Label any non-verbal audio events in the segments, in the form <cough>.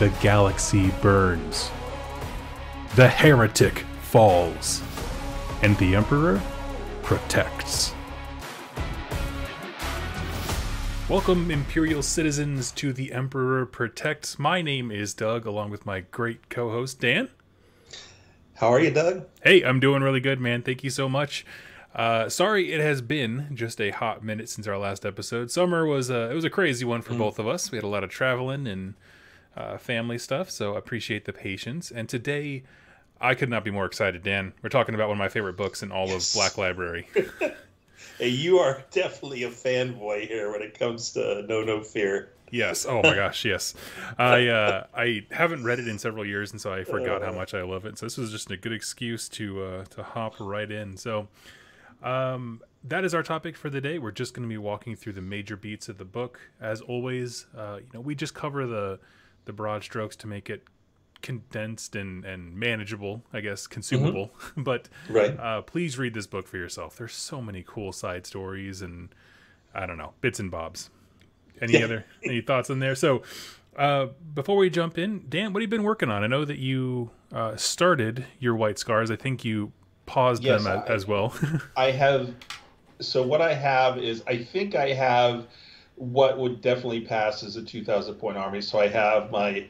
The galaxy burns. The heretic falls. And the Emperor protects. Welcome, Imperial citizens, to The Emperor Protects. My name is Doug, along with my great co host, Dan. How are you, Doug? Hey, I'm doing really good, man. Thank you so much. Uh, sorry, it has been just a hot minute since our last episode. Summer was a, it was a crazy one for mm. both of us. We had a lot of traveling and uh, family stuff, so appreciate the patience. And today, I could not be more excited, Dan. We're talking about one of my favorite books in all yes. of Black Library. <laughs> <laughs> Hey, you are definitely a fanboy here when it comes to Know No Fear. Yes. Oh my gosh. Yes. I uh, I haven't read it in several years, and so I forgot how much I love it. So this was just a good excuse to uh, to hop right in. So, um, that is our topic for the day. We're just going to be walking through the major beats of the book. As always, uh, you know, we just cover the the broad strokes to make it condensed and, and manageable, I guess, consumable. Mm-hmm. <laughs> but right. uh, please read this book for yourself. There's so many cool side stories and I don't know bits and bobs. Any other any thoughts on there? So uh, before we jump in, Dan, what have you been working on? I know that you uh, started your White Scars. I think you paused yes, them I, as well. <laughs> I have. So what I have is I think I have what would definitely pass as a 2,000 point army. So I have my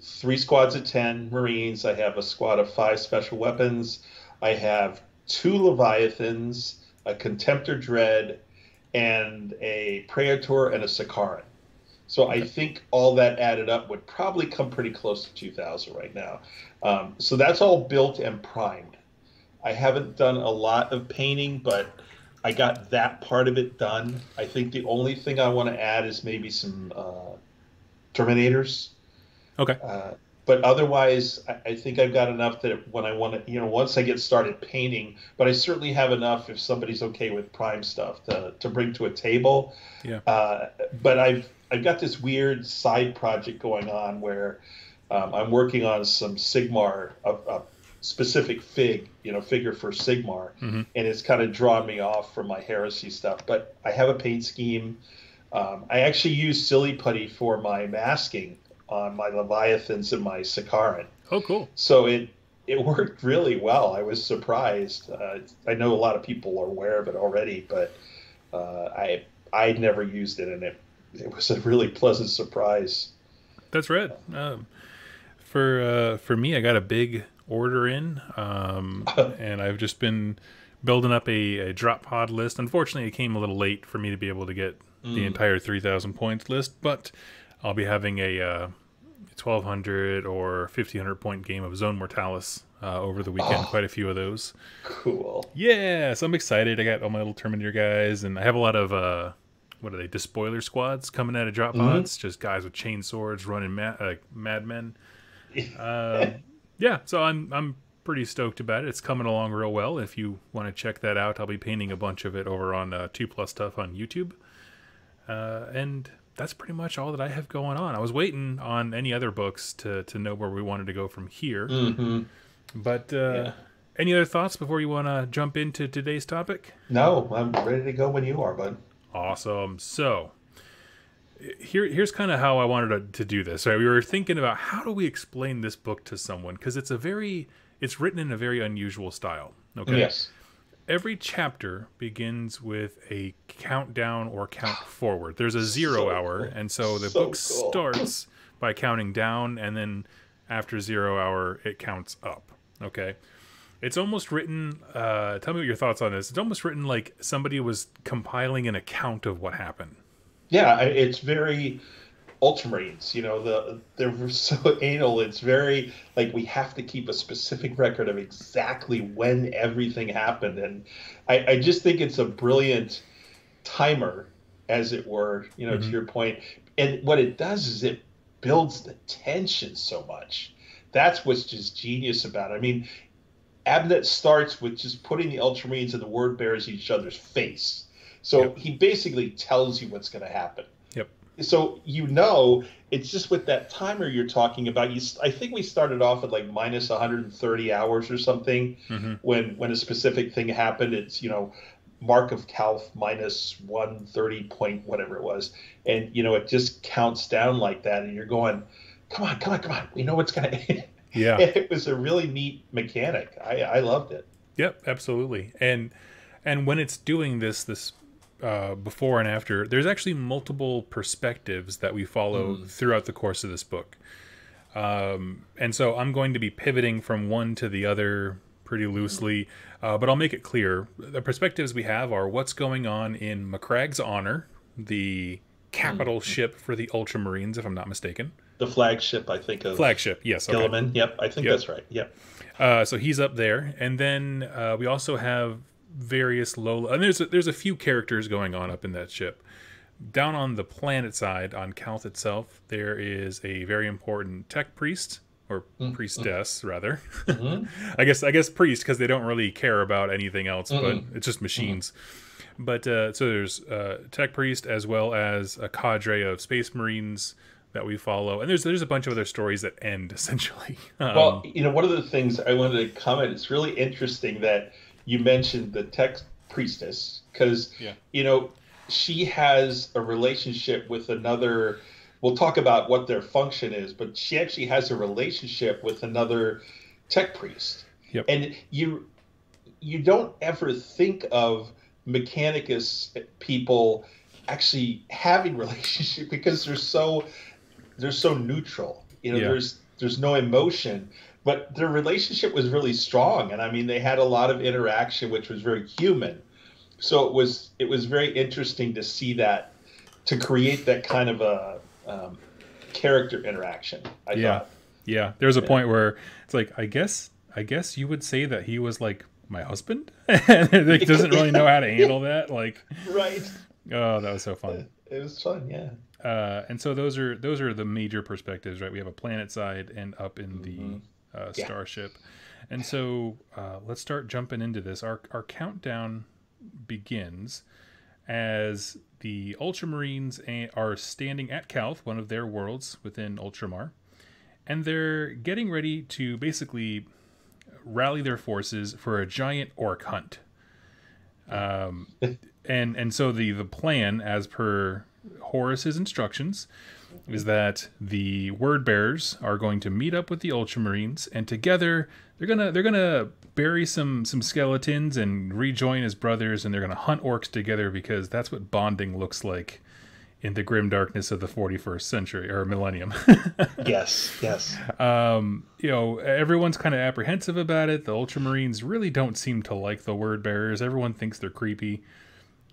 three squads of 10 Marines. I have a squad of five special weapons. I have two Leviathans, a Contemptor Dread, and a Praetor and a Sicaran. So I think all that added up would probably come pretty close to 2,000 right now. Um, so that's all built and primed. I haven't done a lot of painting, but I got that part of it done. I think the only thing I want to add is maybe some uh, Terminators Okay. Uh, but otherwise, I, I, think I've got enough that when I want to, you know, once I get started painting, but I certainly have enough if somebody's okay with prime stuff to, to bring to a table. Yeah. Uh, but I've I've got this weird side project going on where um, I'm working on some Sigmar, a, a, specific fig, you know, figure for Sigmar, mm-hmm. and it's kind of drawn me off from my heresy stuff. But I have a paint scheme. Um, I actually use silly putty for my masking on my Leviathans and my Sicaran. Oh, cool. So it it worked really well. I was surprised. Uh, I know a lot of people are aware of it already, but uh, I I never used it, and it it was a really pleasant surprise. That's right. Um, for uh, for me, I got a big order in, um, <laughs> and I've just been building up a, a, drop pod list. Unfortunately, it came a little late for me to be able to get mm. the entire three thousand points list, but I'll be having a uh, 1200 or 1500 point game of Zone Mortalis uh, over the weekend. Oh, Quite a few of those. Cool. Yeah, so I'm excited. I got all my little Terminator guys, and I have a lot of uh, what are they? Despoiler squads coming out of drop mm-hmm. pods. Just guys with chain swords running ma- uh, madmen. uh, <laughs> yeah, so I'm I'm pretty stoked about it. It's coming along real well. If you want to check that out, I'll be painting a bunch of it over on uh, Two Plus Tough on YouTube. Uh, and that's pretty much all that I have going on. I was waiting on any other books to to know where we wanted to go from here. Mm-hmm. But uh, yeah. any other thoughts before you want to jump into today's topic? No, I'm ready to go when you are, bud. Awesome. So here here's kind of how I wanted to, to do this. Right, we were thinking about how do we explain this book to someone because it's a very it's written in a very unusual style. Okay. Yes every chapter begins with a countdown or count <sighs> forward. There's a zero so hour, cool. and so the so book cool. starts by counting down, and then after zero hour, it counts up. Okay. It's almost written. Uh, tell me what your thoughts on this. It's almost written like somebody was compiling an account of what happened. Yeah, it's very ultramarines you know the they're <laughs> so anal it's very like we have to keep a specific record of exactly when everything happened and i, I just think it's a brilliant timer as it were you know mm-hmm. to your point. And what it does is it builds the tension so much. That's what's just genius about it. I mean abnett starts with just putting the ultramarines and the word bearers each other's face so yep. he basically tells you what's going to happen Yep. so you know it's just with that timer you're talking about you i think we started off at like minus 130 hours or something mm-hmm. when when a specific thing happened it's you know mark of calth minus 130 point whatever it was and you know it just counts down like that and you're going come on, come on, come on. We know what's gonna. <laughs> Yeah, <laughs> it was a really neat mechanic. I I loved it. Yep, absolutely. And and when it's doing this this uh, before and after, there's actually multiple perspectives that we follow mm. throughout the course of this book. Um, and so I'm going to be pivoting from one to the other pretty loosely, uh, but I'll make it clear. The perspectives we have are what's going on in Macragge's honor, the capital mm. ship for the Ultramarines, if I'm not mistaken. The flagship, I think of flagship. Yes, okay. Yep, I think yep. that's right. Yep. Uh, so he's up there, and then uh, we also have various low. And there's a, there's a few characters going on up in that ship. Down on the planet side, on Calth itself, there is a very important tech priest or mm-hmm. priestess, rather. Mm-hmm. <laughs> I guess I guess priest because they don't really care about anything else, mm-hmm. but it's just machines. But uh, so there's uh, tech priest as well as a cadre of space marines that we follow, and there's there's a bunch of other stories that end <laughs> essentially. Um, well, you know, one of the things I wanted to comment. It's really interesting that you mentioned the tech priestess because yeah. you know she has a relationship with another we'll talk about what their function is but she actually has a relationship with another tech priest yep. and you you don't ever think of mechanicus people actually having <laughs> relationship because they're so they're so neutral you know yeah. there's there's no emotion but their relationship was really strong and i mean they had a lot of interaction which was very human. So it was it was very interesting to see that to create that kind of a um, character interaction I yeah. thought. yeah. There's a yeah. point where it's like i guess i guess you would say that he was like my husband? <laughs> And like doesn't really know how to handle <laughs> that like right. Oh that was so fun. It was fun yeah. Uh, and so those are those are the major perspectives right? We have a planet side and up in the mm-hmm uh, yeah. starship. And so uh, let's start jumping into this. Our, our countdown begins as the Ultramarines are standing at Calth, one of their worlds within Ultramar, and they're getting ready to basically rally their forces for a giant orc hunt. Um, <laughs> and and so the the plan, as per Horus's instructions, is that the word bearers are going to meet up with the ultramarines and together they're gonna they're gonna bury some some skeletons and rejoin as brothers and they're gonna hunt orcs together because that's what bonding looks like in the grim darkness of the 41st century or millennium. <laughs> yes, yes. Um, you know, everyone's kind of apprehensive about it. The ultramarines really don't seem to like the word bearers. Everyone thinks they're creepy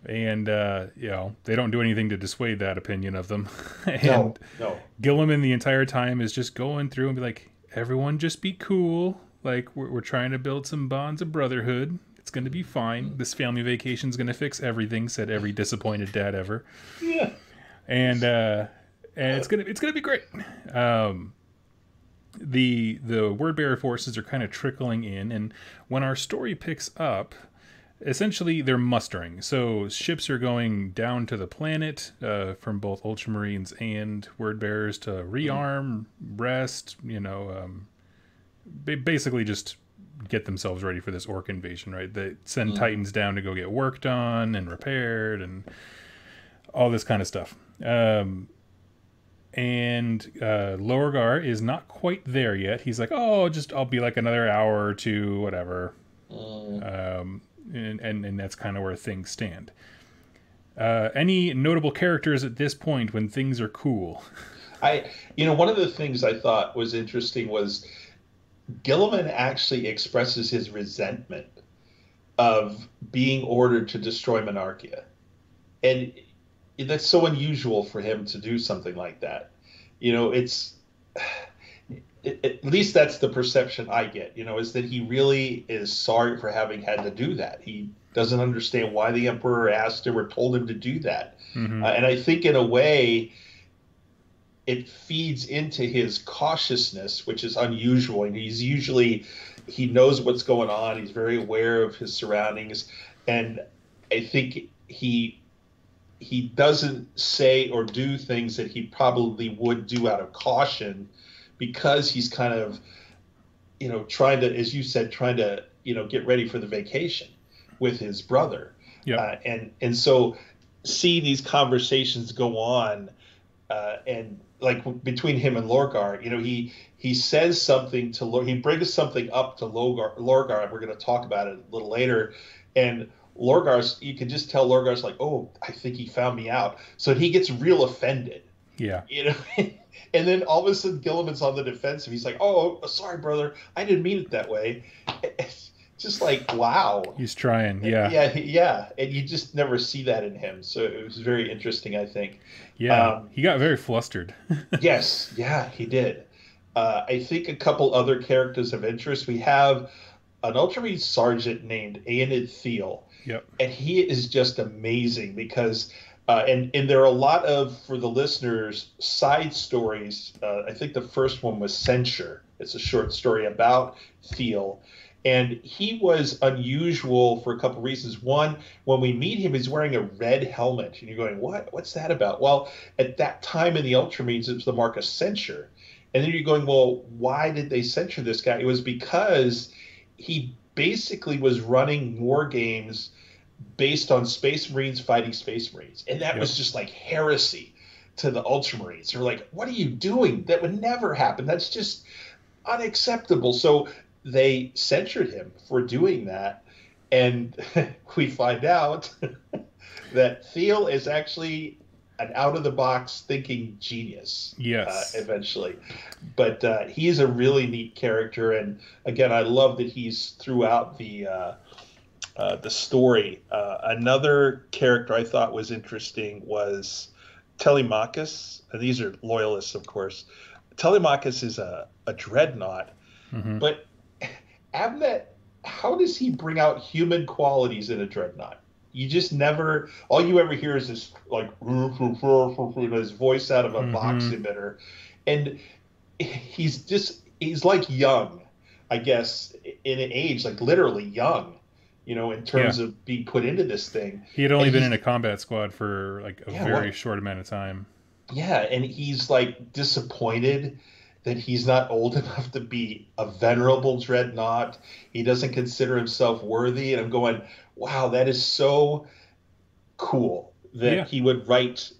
and uh, you know they don't do anything to dissuade that opinion of them. <laughs> and no, no. Guilliman the entire time is just going through and be like, everyone just be cool. Like we're, we're trying to build some bonds of brotherhood. It's going to be fine. This family vacation is going to fix everything," said every disappointed dad ever. Yeah. <laughs> And uh, and it's gonna it's gonna be great. Um, the the word bearer forces are kind of trickling in, and when our story picks up, essentially they're mustering. So ships are going down to the planet uh, from both Ultramarines and Word Bearers to rearm, rest. You know, um, basically just get themselves ready for this orc invasion. Right? They send mm. Titans down to go get work done and repaired and all this kind of stuff. Um, and uh, Lorgar is not quite there yet. He's like, "Oh, just I'll be like another hour or two, whatever." Mm. Um, and and, and that's kind of where things stand. Uh, any notable characters at this point when things are cool? <laughs> I, you know, one of the things I thought was interesting was Guilliman actually expresses his resentment of being ordered to destroy Monarchia, and that's so unusual for him to do something like that. You know, it's at least that's the perception I get, you know, is that he really is sorry for having had to do that. He doesn't understand why the emperor asked him or told him to do that. Mm-hmm. Uh, and I think, in a way, it feeds into his cautiousness, which is unusual. And he's usually, he knows what's going on, he's very aware of his surroundings. And I think he he doesn't say or do things that he probably would do out of caution because he's kind of, you know, trying to, as you said, trying to, you know, get ready for the vacation with his brother. Yeah. Uh, and and so see these conversations go on uh, and like between him and Lorgar, you know, he he says something to Lor- he brings something up to Lorgar. Lorgar, we're going to talk about it a little later, and Lorgar's you can just tell Lorgar's like, oh, I think he found me out, so he gets real offended. Yeah, <laughs> you know. and then all of a sudden Guilliman's on the defensive. He's like, "Oh, sorry, brother, I didn't mean it that way." <laughs> It's just like, wow. He's trying, yeah, yeah, yeah, and you just never see that in him. So it was very interesting, I think. Yeah, um, he got very flustered. <laughs> yes, yeah, he did. Uh, I think a couple other characters of interest. We have an Ultramarine sergeant named Aeonid Thiel. Yep. And he is just amazing because uh, and and there are a lot of for the listeners side stories. Uh, I think the first one was Censure. It's a short story about Thiel, and he was unusual for a couple reasons. One, when we meet him, he's wearing a red helmet, and you're going, "What? What's that about?" Well, at that time in the Ultramarines, it was the mark of censure, and then you're going, "Well, why did they censure this guy?" It was because he basically was running war games based on Space Marines fighting Space Marines, and that yep. was just like heresy to the Ultramarines. They're like, "What are you doing? That would never happen. That's just unacceptable." So they censured him for doing that, and <laughs> we find out <laughs> that Thiel is actually an out of the box thinking genius. Yes. Uh, eventually. But uh, he is a really neat character. And again, I love that he's throughout the. Uh, uh, the story. Uh, another character I thought was interesting was Telemachus. And these are loyalists, of course. Telemachus is a, a dreadnought, mm-hmm. but Abnett, how does he bring out human qualities in a dreadnought? You just never. All you ever hear is this like <laughs> his voice out of a mm-hmm. box emitter, and he's just he's like young, I guess, in an age like literally young you know, in terms yeah. of being put into this thing. He had only and been in a combat squad for like a yeah, very short amount of time. Yeah, and he's like disappointed that he's not old <laughs> enough to be a venerable dreadnought. He doesn't consider himself worthy. And I'm going, wow, that is so cool that yeah. he would write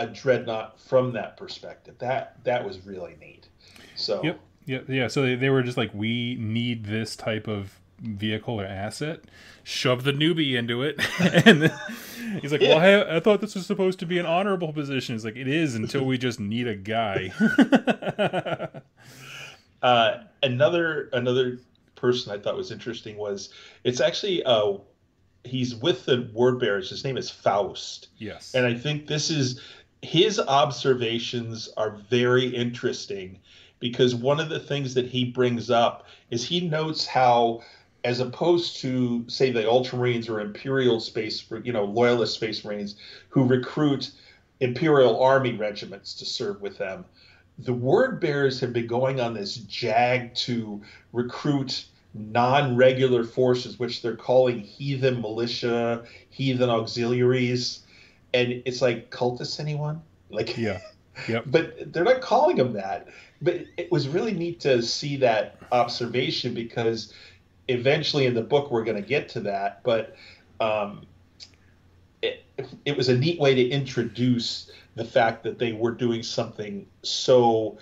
a dreadnought from that perspective. That that was really neat. So Yep. Yeah, yeah. So they, they were just like, we need this type of vehicle or asset, shove the newbie into it, <laughs> and he's like, "Well, I, I, thought this was supposed to be an honorable position." He's like, "It is until we just need a guy." <laughs> uh, another another person I thought was interesting was it's actually uh, he's with the word bearers. His name is Faust. Yes, and I think this is his observations are very interesting because one of the things that he brings up is he notes how as opposed to say the ultramarines or imperial space you know loyalist space marines who recruit imperial army regiments to serve with them. The word bearers have been going on this jag to recruit non-regular forces which they're calling heathen militia heathen auxiliaries. And it's like cultists anyone? Like yeah. Yep. <laughs> but they're not calling them that. But it was really neat to see that observation because eventually in the book we're going to get to that, but um, it, it was a neat way to introduce the fact that they were doing something so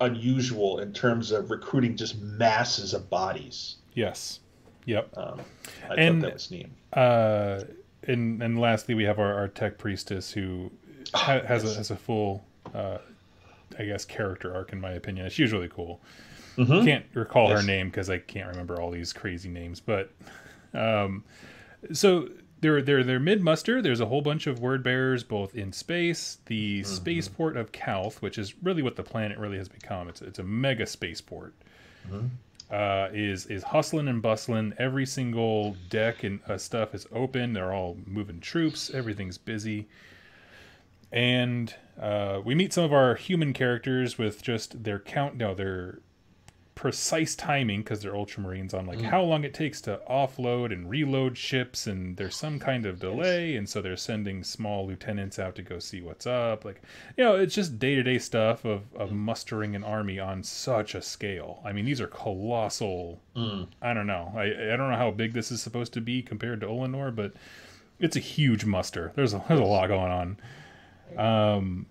unusual in terms of recruiting just masses of bodies. Yes. Yep. Um, I and, thought that was neat. Uh, and and lastly, we have our, our tech priestess who oh, ha- has yes. a has a full, uh, I guess, character arc in my opinion. She's really cool. Mm-hmm. Can't recall yes. her name because I can't remember all these crazy names. But um, so they're they're they're mid muster. There's a whole bunch of word bearers both in space. The mm-hmm. spaceport of Calth, which is really what the planet really has become. It's it's a mega spaceport. Mm-hmm. Uh, is is hustling and bustling. Every single deck and uh, stuff is open. They're all moving troops. Everything's busy. And uh, we meet some of our human characters with just their count. No, their precise timing because they're ultramarines on like mm. how long it takes to offload and reload ships and there's some kind of delay and so they're sending small lieutenants out to go see what's up like you know it's just day-to-day stuff of, of mm. mustering an army on such a scale i mean these are colossal mm. i don't know I, I don't know how big this is supposed to be compared to Ullanor but it's a huge muster there's a, there's a lot going on Um,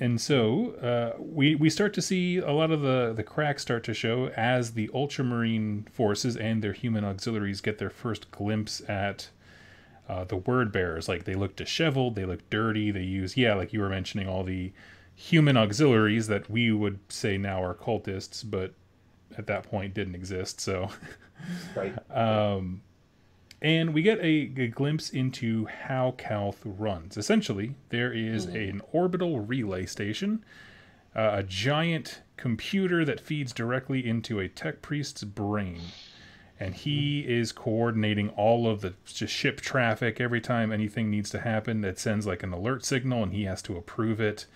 and so uh, we we start to see a lot of the the cracks start to show as the ultramarine forces and their human auxiliaries get their first glimpse at uh, the word bearers. Like they look disheveled, they look dirty. They use yeah, like you were mentioning all the human auxiliaries that we would say now are cultists, but at that point didn't exist. So right. <laughs> Um, and we get a, a, glimpse into how Calth runs. Essentially, there is mm. an orbital relay station, uh, a giant computer that feeds directly into a tech priest's brain. And he is coordinating all of the ship traffic every time anything needs to happen. It sends like an alert signal, and he has to approve it.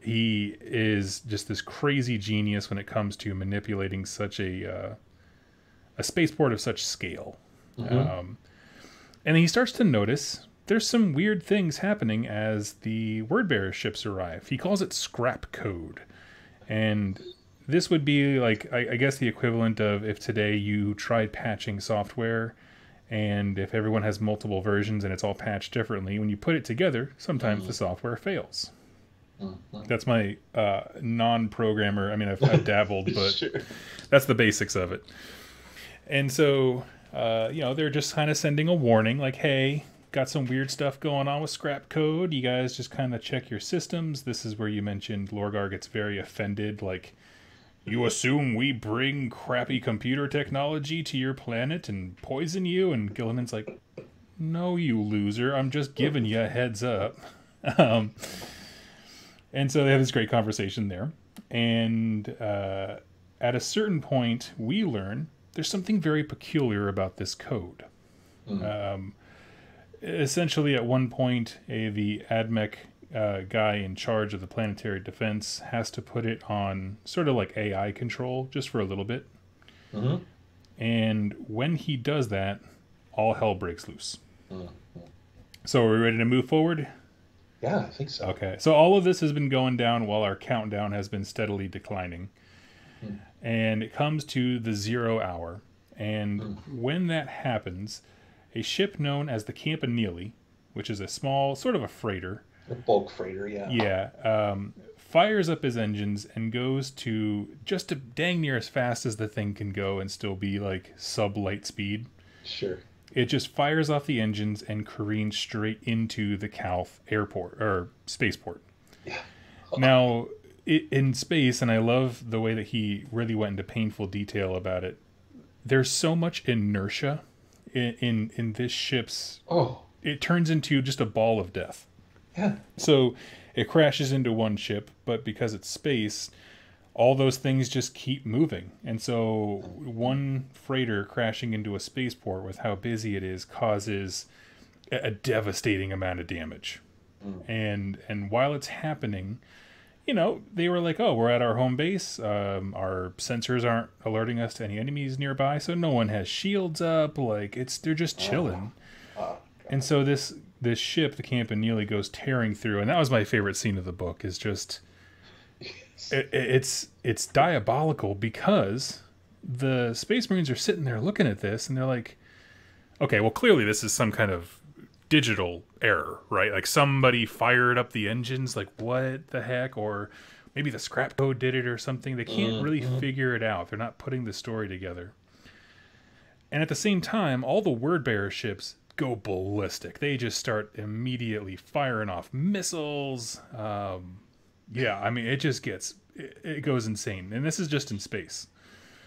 He is just this crazy genius when it comes to manipulating such a uh, a spaceport of such scale. Mm-hmm. Um, and he starts to notice there's some weird things happening as the word bearer ships arrive. He calls it scrap code. And this would be like, I, I guess, the equivalent of if today you tried patching software and if everyone has multiple versions and it's all patched differently, when you put it together, sometimes mm-hmm. the software fails. Mm-hmm. That's my uh, non-programmer. I mean, I've, I've dabbled, <laughs> but sure. that's the basics of it. And so, uh, you know, they're just kind of sending a warning like, hey, got some weird stuff going on with scrap code. You guys just kind of check your systems. This is where you mentioned Lorgar gets very offended. Like, you assume we bring crappy computer technology to your planet and poison you? And Guilliman's like, no, you loser. I'm just giving you a heads up. <laughs> Um, and so they have this great conversation there. And uh, at a certain point, we learn there's something very peculiar about this code. Mm. Um, essentially, at one point, a, the AdMech uh, guy in charge of the planetary defense has to put it on sort of like AI control just for a little bit. Mm-hmm. And when he does that, all hell breaks loose. Mm-hmm. So, are we ready to move forward? Yeah, I think so. Okay. So, all of this has been going down while our countdown has been steadily declining. Mm and it comes to the zero hour. And mm. when that happens, a ship known as the Campanile, which is a small, sort of a freighter, a bulk freighter, yeah, yeah, um, fires up his engines and goes to just to dang near as fast as the thing can go and still be like sub light speed. Sure. It just fires off the engines and careens straight into the Calth airport or spaceport. Yeah. now, in space, and I love the way that he really went into painful detail about it. There's so much inertia in in, in this ship's. Oh. It turns into just a ball of death. Yeah. So it crashes into one ship, but because it's space, all those things just keep moving. And so one freighter crashing into a spaceport with how busy it is causes a, devastating amount of damage. Mm. And and while it's happening, you know, they were like, "Oh, we're at our home base. Um, our sensors aren't alerting us to any enemies nearby, so no one has shields up. Like it's they're just chilling." Oh. Oh, and so this this ship, the camp, and Campanile, goes tearing through, and that was my favorite scene of the book. Is just it, it's it's diabolical because the Space Marines are sitting there looking at this, and they're like, "Okay, well, clearly this is some kind of digital error, right? Like somebody fired up the engines, like what the heck? Or maybe the scrap code did it or something. They can't really mm-hmm. figure it out. They're not putting the story together. And at the same time, all the word bearer ships go ballistic. They just start immediately firing off missiles. Um, yeah, I mean, it just gets, it, it goes insane. And this is just in space.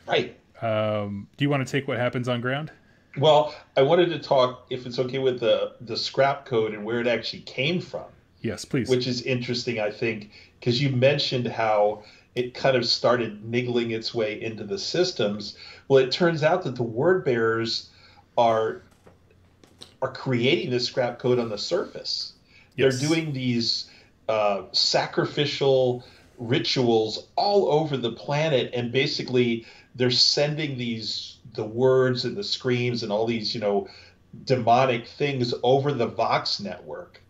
Right. Um, do you want to take what happens on ground? Well, I wanted to talk, if it's okay, with the the scrap code and where it actually came from. Yes, please. Which is interesting, I think, because you mentioned how it kind of started niggling its way into the systems. Well, it turns out that the word bearers are are creating this scrap code on the surface. Yes. They're doing these uh, sacrificial rituals all over the planet, and basically they're sending these the words and the screams and all these you know demonic things over the Vox network,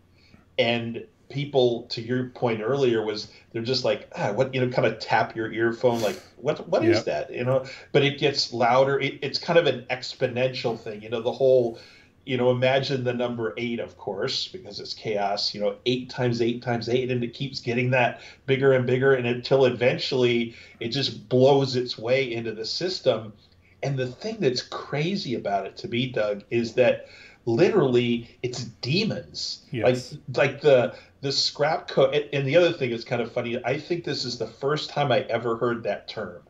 and people to your point earlier was they're just like ah, what you know kind of tap your earphone like what what yep. is that? You know? But it gets louder. It, it's kind of an exponential thing. You know the whole you know, imagine the number eight, of course, because it's chaos, you know, eight times eight times eight, and it keeps getting that bigger and bigger, and until eventually it just blows its way into the system. And the thing that's crazy about it to me, Doug, is that literally it's demons. Yes. Like like the the scrap code and, and the other thing is kind of funny. I think this is the first time I ever heard that term.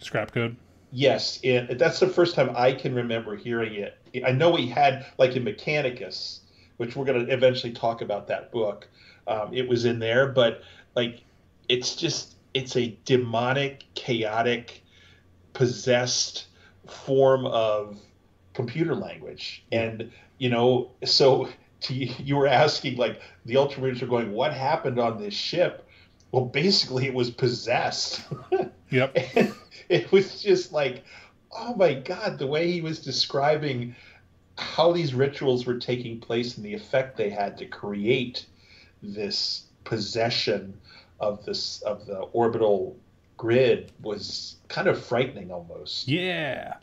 Scrap code? Yes, and that's the first time I can remember hearing it. I know we had like in Mechanicus, which we're going to eventually talk about that book. Um, it was in there, but like it's just it's a demonic, chaotic, possessed form of computer language, and you know, so to, you were asking like the Ultramarines are going, what happened on this ship? Well, basically, it was possessed. <laughs> Yep. <laughs> it was just like, oh my god, the way he was describing how these rituals were taking place and the effect they had to create this possession of this of the orbital grid was kind of frightening almost. Yeah.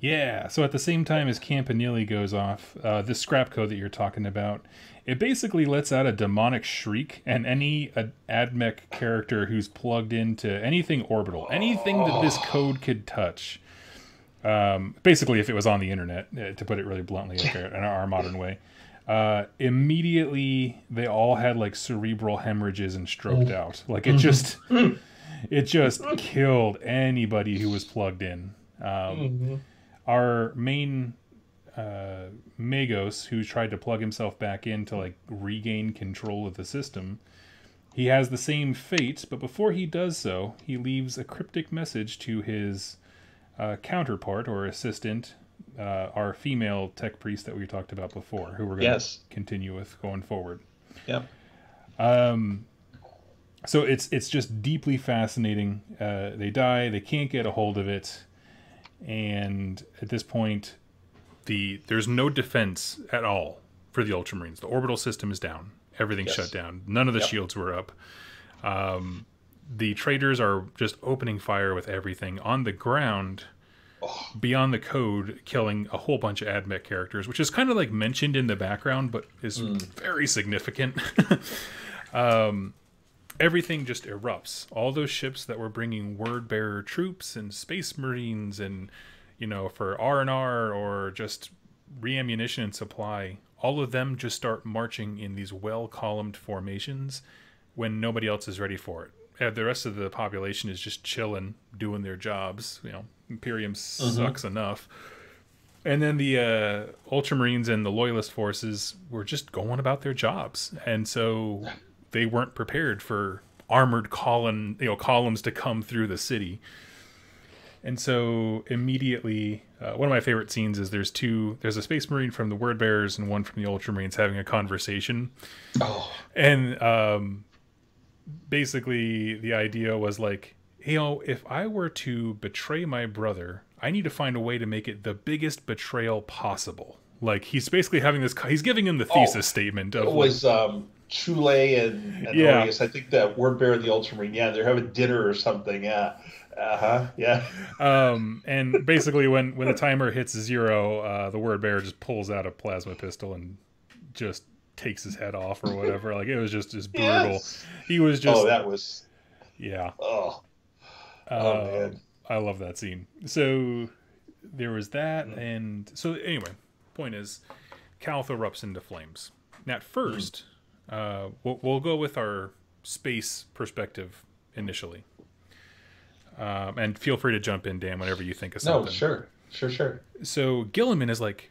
Yeah. So at the same time as Campanile goes off, uh, this scrap code that you're talking about, it basically lets out a demonic shriek, and any uh, AdMech character who's plugged into anything orbital, anything that this code could touch, um, basically, if it was on the internet, uh, to put it really bluntly, like in our modern way, uh, immediately they all had like cerebral hemorrhages and stroked out. Like it just, it just killed anybody who was plugged in. Um, mm-hmm our main uh, Magos, who tried to plug himself back in to like regain control of the system, he has the same fate, but before he does so, he leaves a cryptic message to his uh, counterpart or assistant, uh, our female tech priest that we talked about before, who we're going to yes. continue with going forward. Yep. Um, so it's it's just deeply fascinating. Uh, they die. They can't get a hold of it and at this point, the there's no defense at all for the Ultramarines. The orbital system is down. Everything's yes. shut down. None of the yep. shields were up. Um, the traders are just opening fire with everything on the ground. Oh. Beyond the code, killing a whole bunch of AdMech characters, which is kind of like mentioned in the background, but is mm. very significant. <laughs> um, everything just erupts. All those ships that were bringing word bearer troops and space marines and you know for R and R or just reammunition and supply, all of them just start marching in these well columned formations when nobody else is ready for it. And the rest of the population is just chilling, doing their jobs. You know, Imperium mm-hmm. sucks enough. And then the uh, Ultramarines and the Loyalist forces were just going about their jobs, and so they weren't prepared for armored column you know columns to come through the city and so immediately uh, one of my favorite scenes is there's two there's a space marine from the word bearers and one from the ultramarines having a conversation oh. and um, basically the idea was like you know if i were to betray my brother i need to find a way to make it the biggest betrayal possible like he's basically having this he's giving him the oh. thesis oh, statement of it was like, um Chule and, and yeah. I think that word bearer the Ultramarine. Yeah, they're having dinner or something. Yeah. Uh huh. Yeah. Um, and basically, when when the timer hits zero, uh, the word bearer just pulls out a plasma pistol and just takes his head off or whatever. <laughs> like it was just just brutal. Yes. He was just. Oh, that was. Yeah. Oh. Oh uh, man. I love that scene. So there was that, mm. and so anyway, point is, Calth erupts into flames. Now, at first, uh, we'll, we'll, go with our space perspective initially. Um, and feel free to jump in, Dan, whenever you think of something. No, sure, sure, sure. So Guilliman is like,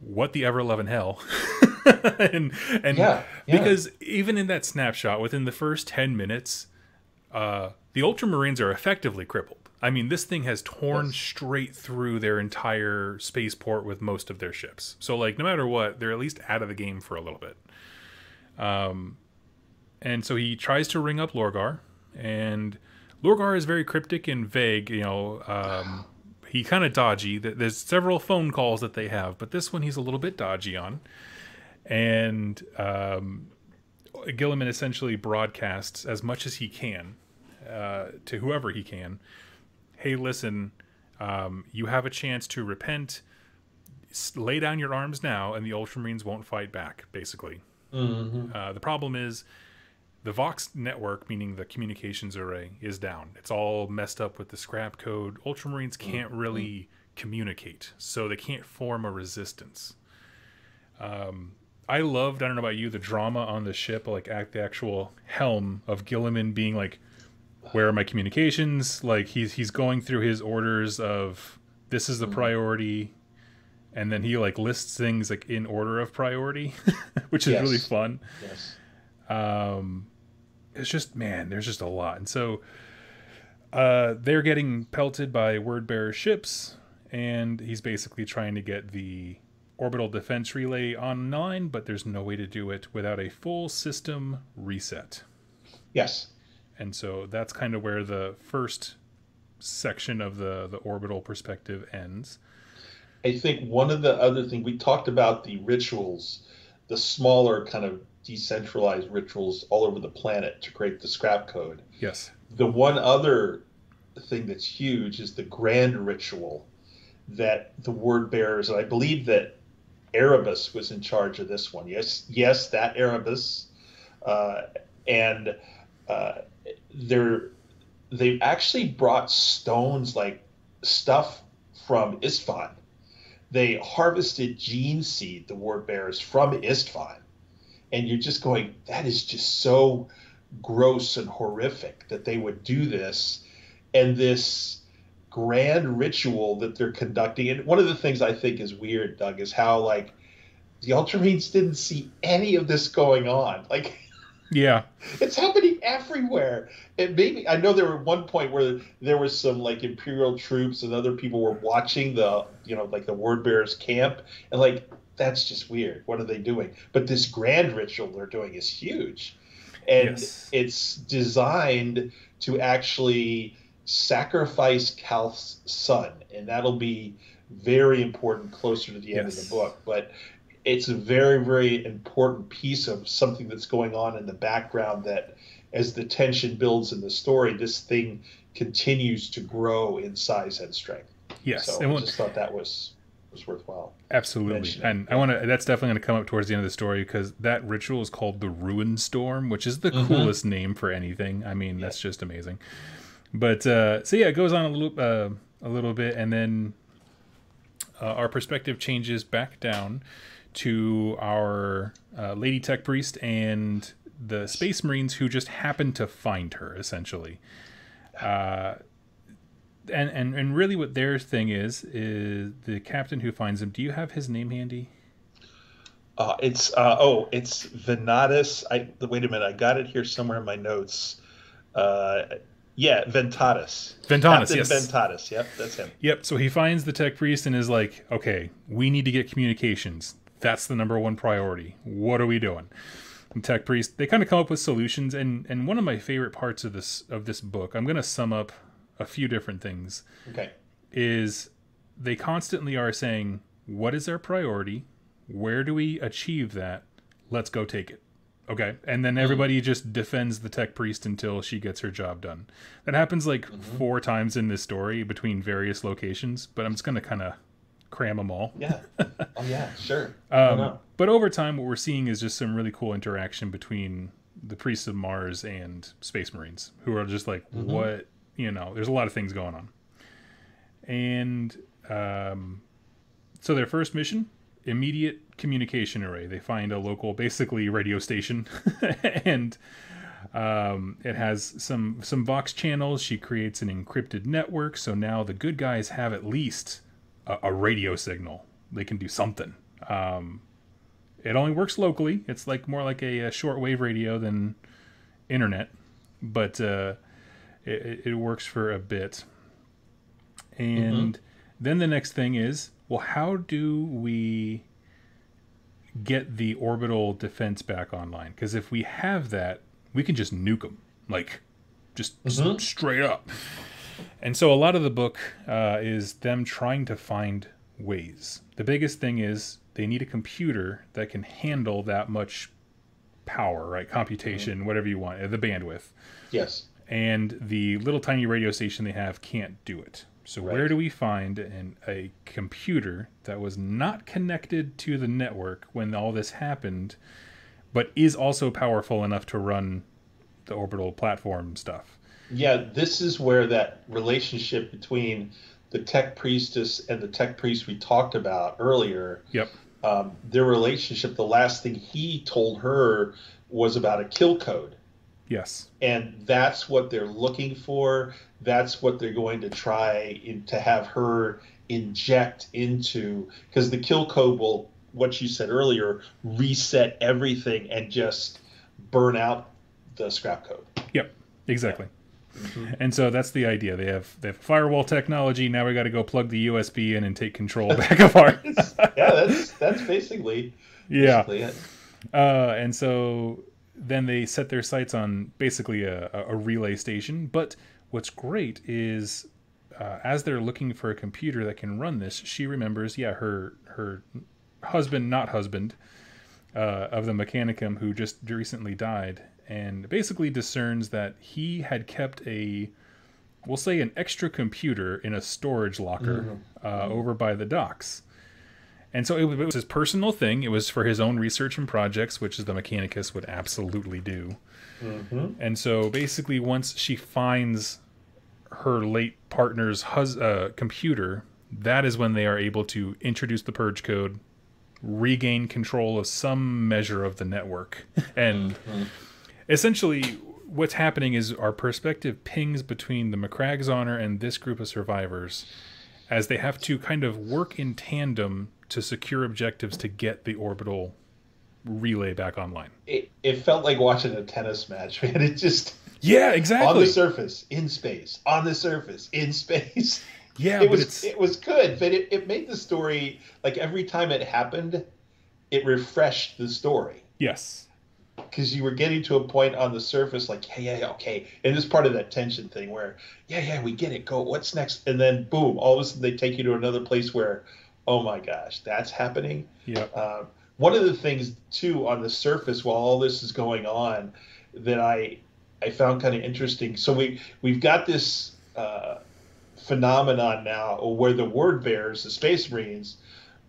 "What the ever loving hell?" <laughs> and and yeah, yeah. because even in that snapshot, within the first ten minutes, uh, the Ultramarines are effectively crippled. I mean, this thing has torn yes. straight through their entire spaceport with most of their ships. So, like, no matter what, they're at least out of the game for a little bit. Um, and so he tries to ring up Lorgar, and Lorgar is very cryptic and vague. You know, um, he kind of dodgy. There's several phone calls that they have, but this one he's a little bit dodgy on. And um, Guilliman essentially broadcasts as much as he can uh, to whoever he can. Hey, listen, um, you have a chance to repent lay down your arms now, and the Ultramarines won't fight back. Basically, mm-hmm. uh, the problem is the Vox network, meaning the communications array, is down. It's all messed up with the scrap code. Ultramarines can't mm-hmm. really communicate, so they can't form a resistance. Um, I loved, I don't know about you, the drama on the ship, like at the actual helm of Guilliman being like, "Where are my communications?" Like he's he's going through his orders of this is the mm-hmm. priority, and then he like lists things like in order of priority, <laughs> which is yes. really fun. Yes. Um, it's just man, there's just a lot, and so uh, they're getting pelted by word bearer ships, and he's basically trying to get the orbital defense relay online, but there's no way to do it without a full system reset. Yes. And so that's kind of where the first section of the the orbital perspective ends. I think one of the other things we talked about the rituals, the smaller kind of decentralized rituals all over the planet to create the scrap code. Yes. The one other thing that's huge is the grand ritual that the word bearers, and I believe that Erebus was in charge of this one. Yes, yes, that Erebus, uh, and uh, they're they've actually brought stones like stuff from Isstvan. They harvested gene seed, the word bearers, from Isstvan. and you're just going, that is just so gross and horrific that they would do this, and this grand ritual that they're conducting. And one of the things I think is weird, Doug, is how like the Ultramarines didn't see any of this going on. Like, yeah, it's happening everywhere. And maybe I know there were one point where there was some like Imperial troops and other people were watching the you know like the word bearers camp and like that's just weird. What are they doing? But this grand ritual they're doing is huge, and yes. it's designed to actually sacrifice Calth's sun, and that'll be very important closer to the end yes. of the book. But it's a very, very important piece of something that's going on in the background that as the tension builds in the story, this thing continues to grow in size and strength. Yes. So and I just thought that was was worthwhile. Absolutely. And I want to that's definitely going to come up towards the end of the story because that ritual is called the Ruin Storm, which is the mm-hmm. coolest name for anything. I mean, yeah. that's just amazing. But uh, so yeah, it goes on a little uh, a little bit, and then uh, our perspective changes back down to our uh, Lady Tech Priest and the Space Marines who just happen to find her, essentially. Uh, and, and and really, what their thing is is the captain who finds him Do you have his name handy? Uh, it's uh, oh, it's Ventanus. I wait a minute. I got it here somewhere in my notes. Uh, yeah, Ventanus. Ventanus, yes. Ventanus, yep, that's him. Yep, so he finds the tech priest and is like, okay, we need to get communications. That's the number one priority. What are we doing? And tech priest, they kind of come up with solutions, and and one of my favorite parts of this of this book, I'm going to sum up a few different things. Okay. Is they constantly are saying, what is our priority? Where do we achieve that? Let's go take it. Okay. And then everybody mm-hmm. just defends the tech priest until she gets her job done. That happens like mm-hmm. four times in this story between various locations, but I'm just going to kind of cram them all. Yeah. Oh, yeah, sure. <laughs> um, but over time, what we're seeing is just some really cool interaction between the priests of Mars and Space Marines, who are just like, mm-hmm. what, you know, there's a lot of things going on. And um, so their first mission immediate communication array. They find a local, basically radio station, <laughs> and um, it has some some Vox channels. She creates an encrypted network, so now the good guys have at least a, a radio signal. They can do something. Um, it only works locally. It's like more like a, a shortwave radio than internet, but uh, it, it, works for a bit. And mm-hmm. then the next thing is, well, how do we get the orbital defense back online. Because if we have that, we can just nuke them, like just mm-hmm. straight up. And so a lot of the book uh, is them trying to find ways. The biggest thing is they need a computer that can handle that much power, right? Computation, mm-hmm. whatever you want, the bandwidth. Yes. And the little tiny radio station they have can't do it. So Right. where do we find an, a computer that was not connected to the network when all this happened, but is also powerful enough to run the orbital platform stuff? Yeah, this is where that relationship between the tech priestess and the tech priest we talked about earlier, Yep. um, their relationship, the last thing he told her was about a kill code. Yes. And that's what they're looking for. That's what they're going to try in, to have her inject into, because the kill code will, what you said earlier, reset everything and just burn out the scrap code. Yep. Exactly. Mm-hmm. And so that's the idea. They have they have firewall technology. Now we got to go plug the USB in and take control <laughs> back of our. <laughs> yeah, that's that's basically yeah. basically it. Uh, and so then they set their sights on basically a, a- a relay station. But what's great is uh, as they're looking for a computer that can run this, she remembers, yeah, her her husband, not husband, uh, of the Mechanicum who just recently died, and basically discerns that he had kept a, we'll say, an extra computer in a storage locker uh, over by the docks. And so it, was- it was his personal thing. It was for his own research and projects, which is the Mechanicus would absolutely do. And so basically, once she finds her late partner's hus- uh, computer, that is when they are able to introduce the purge code, regain control of some measure of the network. And essentially, what's happening is our perspective pings between the Macragge's honor and this group of survivors as they have to kind of work in tandem to secure objectives to get the orbital relay back online. it. It felt like watching a tennis match, <laughs> man. It just Yeah, exactly. on the surface, in space, on the surface, in space. yeah, it was it's it was good, but it, it made the story like every time it happened, it refreshed the story. yes. Because you were getting to a point on the surface like yeah yeah okay. And this part of that tension thing where yeah yeah we get it. Go what's next? And then boom all of a sudden they take you to another place where oh my gosh that's happening. Yeah. um, one of the things too on the surface while all this is going on that i i found kind of interesting. So we we've got this uh, phenomenon now where the word bearers the space marines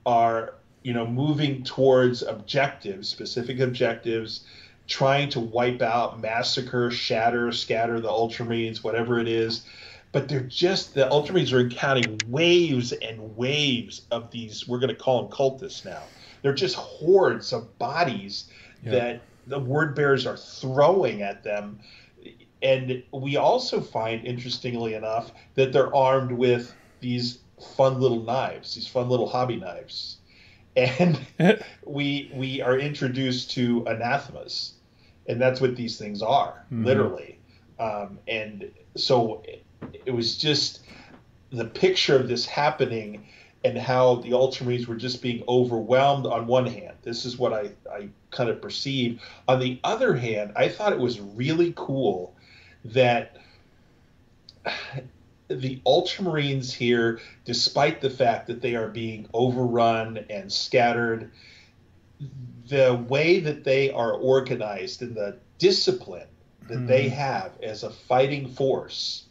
are you know moving towards objectives specific objectives trying to wipe out massacre shatter scatter the ultramarines whatever it is. But they're just the ultramarines are encountering waves and waves of these we're going to call them cultists now. They're just hordes of bodies Yeah. that the word bearers are throwing at them. And we also find interestingly enough that they're armed with these fun little knives these fun little hobby knives and <laughs> we we are introduced to anathemas. And that's what these things are Mhm. literally. Um, and so it, it was just the picture of this happening and how the ultramarines were just being overwhelmed on one hand. This is what i i kind of perceive on the other hand i thought it was really cool that the ultramarines here despite the fact that they are being overrun and scattered the way that they are organized and the discipline that they Mhm. have as a fighting force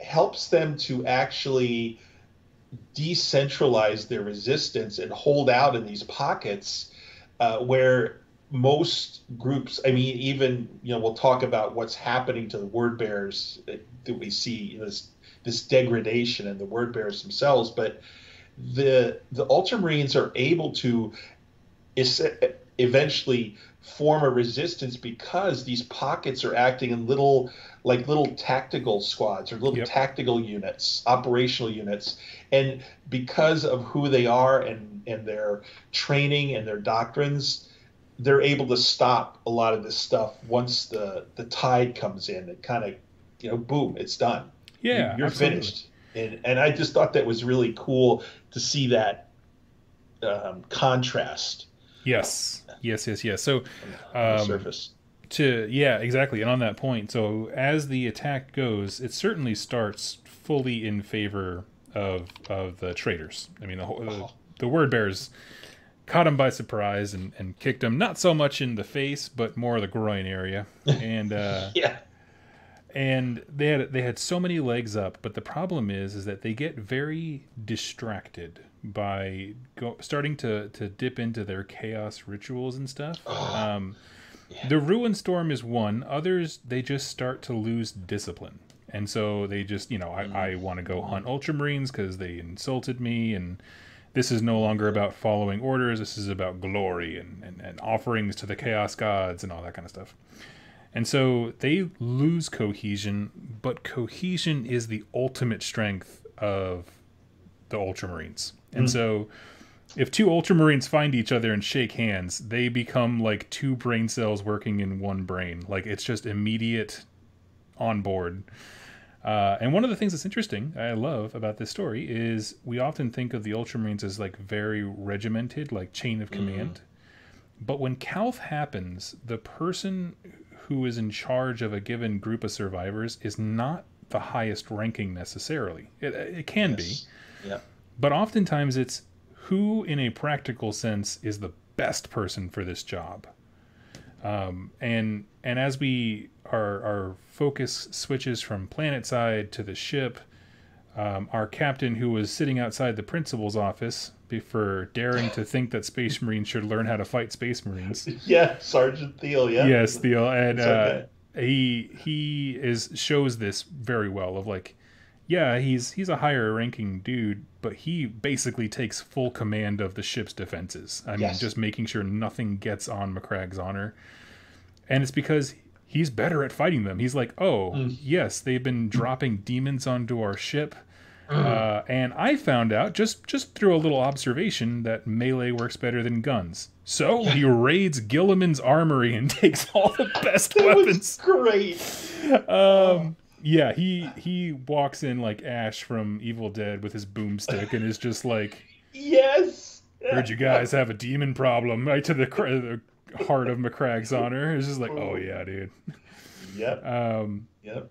helps them to actually decentralize their resistance and hold out in these pockets uh, where most groups i mean even you know we'll talk about what's happening to the word bearers that we see in this this degradation in the word bearers themselves but the the ultramarines are able to es- eventually form a resistance because these pockets are acting in little like little tactical squads or little Yep. tactical units operational units and because of who they are and and their training and their doctrines they're able to stop a lot of this stuff once the the tide comes in it kind of you know boom it's done Yeah. you're absolutely. finished and and i just thought that was really cool to see that um, contrast Yes. Yes. Yes. Yes. So Um, surface to yeah exactly and on that point so as the attack goes it certainly starts fully in favor of of the traitors i mean the whole the, Oh. the word bears caught him by surprise and and kicked him not so much in the face but more of the groin area and uh <laughs> yeah and they had they had so many legs up, but the problem is is that they get very distracted by go, starting to to dip into their chaos rituals and stuff. Um, Yeah. The ruin storm is one. Others they just start to lose discipline, and so they just you know I, I want to go hunt ultramarines because they insulted me, and this is no longer about following orders. This is about glory and, and, and offerings to the chaos gods and all that kind of stuff. And so they lose cohesion, but cohesion is the ultimate strength of the Ultramarines. And so if two Ultramarines find each other and shake hands, they become like two brain cells working in one brain. Like it's just immediate on board. Uh, and one of the things that's interesting, I love about this story, is we often think of the Ultramarines as like very regimented, like chain of command. But when Calth happens, the person who is in charge of a given group of survivors is not the highest ranking necessarily. It, it can be, Yeah. but oftentimes it's who, in a practical sense, is the best person for this job. Um, and and as we our our focus switches from planet side to the ship, um, our captain, who was sitting outside the principal's office for daring to think that Space Marines should learn how to fight Space Marines. <laughs> Yeah, Sergeant Thiel. Yeah. Yes, Theo, and It's uh, he he is shows this very well. Of like, yeah, he's he's a higher ranking dude, but he basically takes full command of the ship's defenses. I mean, Yes. just making sure nothing gets on Macragge's honor, and it's because he's better at fighting them. He's like, oh Mm. yes, they've been dropping demons onto our ship. Mm. Uh, and I found out just just through a little observation that melee works better than guns. So <laughs> he raids Guilliman's armory and <laughs> takes all the best weapons. great. Um, yeah, he he walks in like Ash from Evil Dead with his boomstick and is just like, Yes. "Heard you guys have a demon problem." Right to the, the heart of Macragge's honor. It's just like, "Oh yeah, dude." Yep. <laughs> Um, Yep.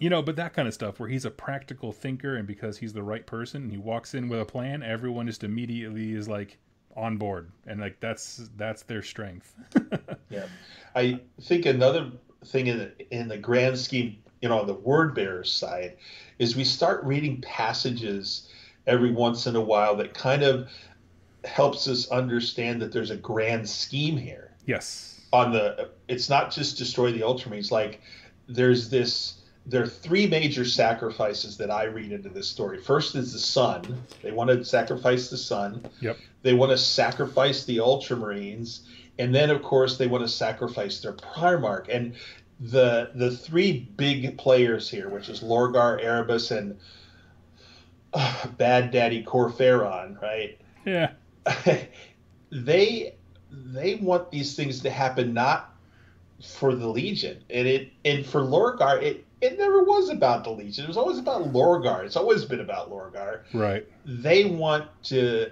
You know, but that kind of stuff where he's a practical thinker and because he's the right person and he walks in with a plan, everyone just immediately is like on board and like that's that's their strength. <laughs> Yeah. I think another thing in the, in the grand scheme, you know, on the word bearer side, is we start reading passages every once in a while that kind of helps us understand that there's a grand scheme here. yes. On the, it's not just destroy the Ultramarines. Like, there's this. There are three major sacrifices that I read into this story. First is the sun. They want to sacrifice the sun. Yep. They want to sacrifice the Ultramarines, and then of course they want to sacrifice their Primarch. And the the three big players here, which is Lorgar, Erebus, and uh, Bad Daddy Kor Phaeron, right? Yeah. <laughs> they they want these things to happen not for the Legion, and it and for Lorgar, it it never was about the Legion. It was always about Lorgar. It's always been about Lorgar Right. they want to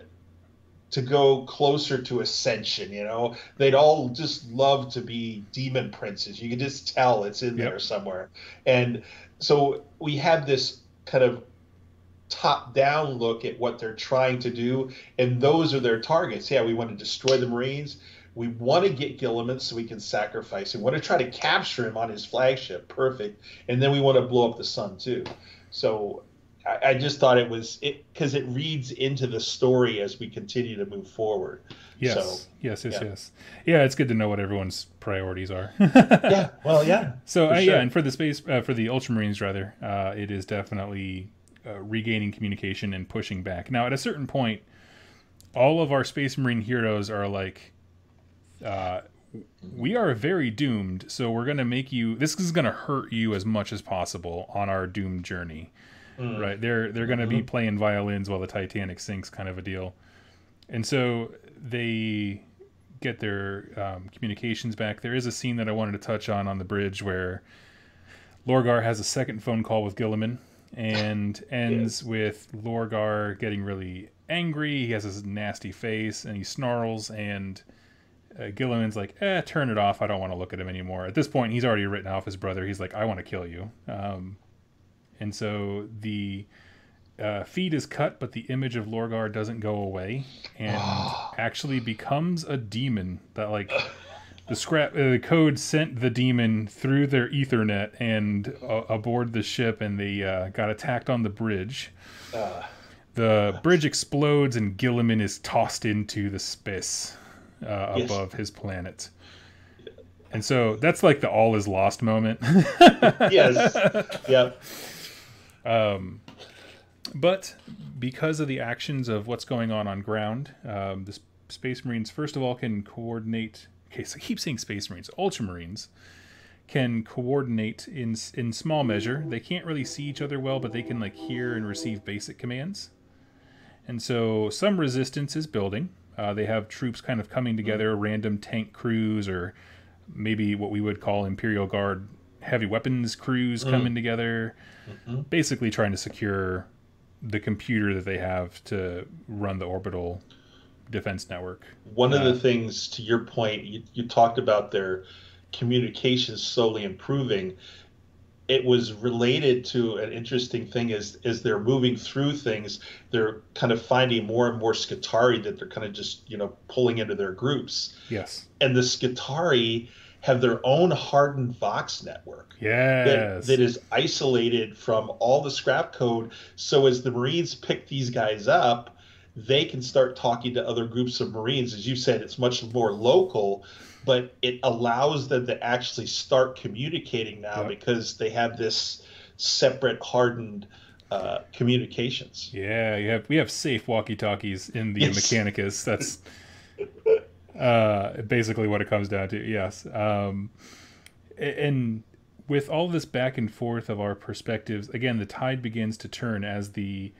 to go closer to ascension you know they'd all just love to be demon princes you can just tell it's in Yep. there somewhere and so we have this kind of top down look at what they're trying to do and those are their targets yeah we want to destroy the marines we want to get Guilliman so we can sacrifice him. We want to try to capture him on his flagship. Perfect. And then we want to blow up the sun too. So I, I just thought it was it because it reads into the story as we continue to move forward. Yes. So, yes. Yes. yeah. Yes. Yeah. It's good to know what everyone's priorities are. <laughs> yeah. Well, yeah. <laughs> So uh, sure. yeah, and for the space uh, for the Ultramarines rather, uh, it is definitely uh, regaining communication and pushing back. Now, at a certain point, all of our Space Marine heroes are like, uh, we are very doomed. So we're gonna make you. This is gonna hurt you as much as possible on our doomed journey. Mm. Right? They're they're gonna be playing violins while the Titanic sinks, kind of a deal. And so they get their um, communications back. There is a scene that I wanted to touch on on the bridge where Lorgar has a second phone call with Guilliman and <laughs> ends with Lorgar getting really angry. He has this nasty face and he snarls and uh, Guilliman's like, "Eh, turn it off. I don't want to look at him anymore." At this point, he's already written off his brother. He's like, "I want to kill you." Um, and so the uh, feed is cut, but the image of Lorgar doesn't go away and <sighs> actually becomes a demon that like the scrap uh, the code sent the demon through their ethernet and uh, aboard the ship and they uh, got attacked on the bridge Uh, the bridge explodes and Guilliman is tossed into the space uh, Yes. above his planet and so that's like the all is lost moment <laughs> yes. Yep. Um, but because of the actions of what's going on on ground, um, the Space Marines, first of all, can coordinate. Okay, so I keep saying Space Marines. Ultramarines can coordinate in in small measure. They can't really see each other well, but they can like hear and receive basic commands. And so some resistance is building. Uh, they have troops kind of coming together, random tank crews, or maybe what we would call Imperial Guard heavy weapons crews coming together, basically trying to secure the computer that they have to run the orbital defense network. One of Uh, the things, to your point, you, you talked about their communications slowly improving. It was related to an interesting thing is as they're moving through things, they're kind of finding more and more Skitarii that they're kind of just you know pulling into their groups, Yes. and the Skitarii have their own hardened Vox network. that, Yes. that is isolated from all the scrap code. So as the Marines pick these guys up, they can start talking to other groups of Marines. As you said, it's much more local, but it allows them to actually start communicating now Yep. because they have this separate hardened uh, communications. Yeah, you have we have safe walkie talkies in the Yes. Mechanicus. <laughs> That's uh, basically what it comes down to. Yes, um, and with all this back and forth of our perspectives, again, the tide begins to turn as the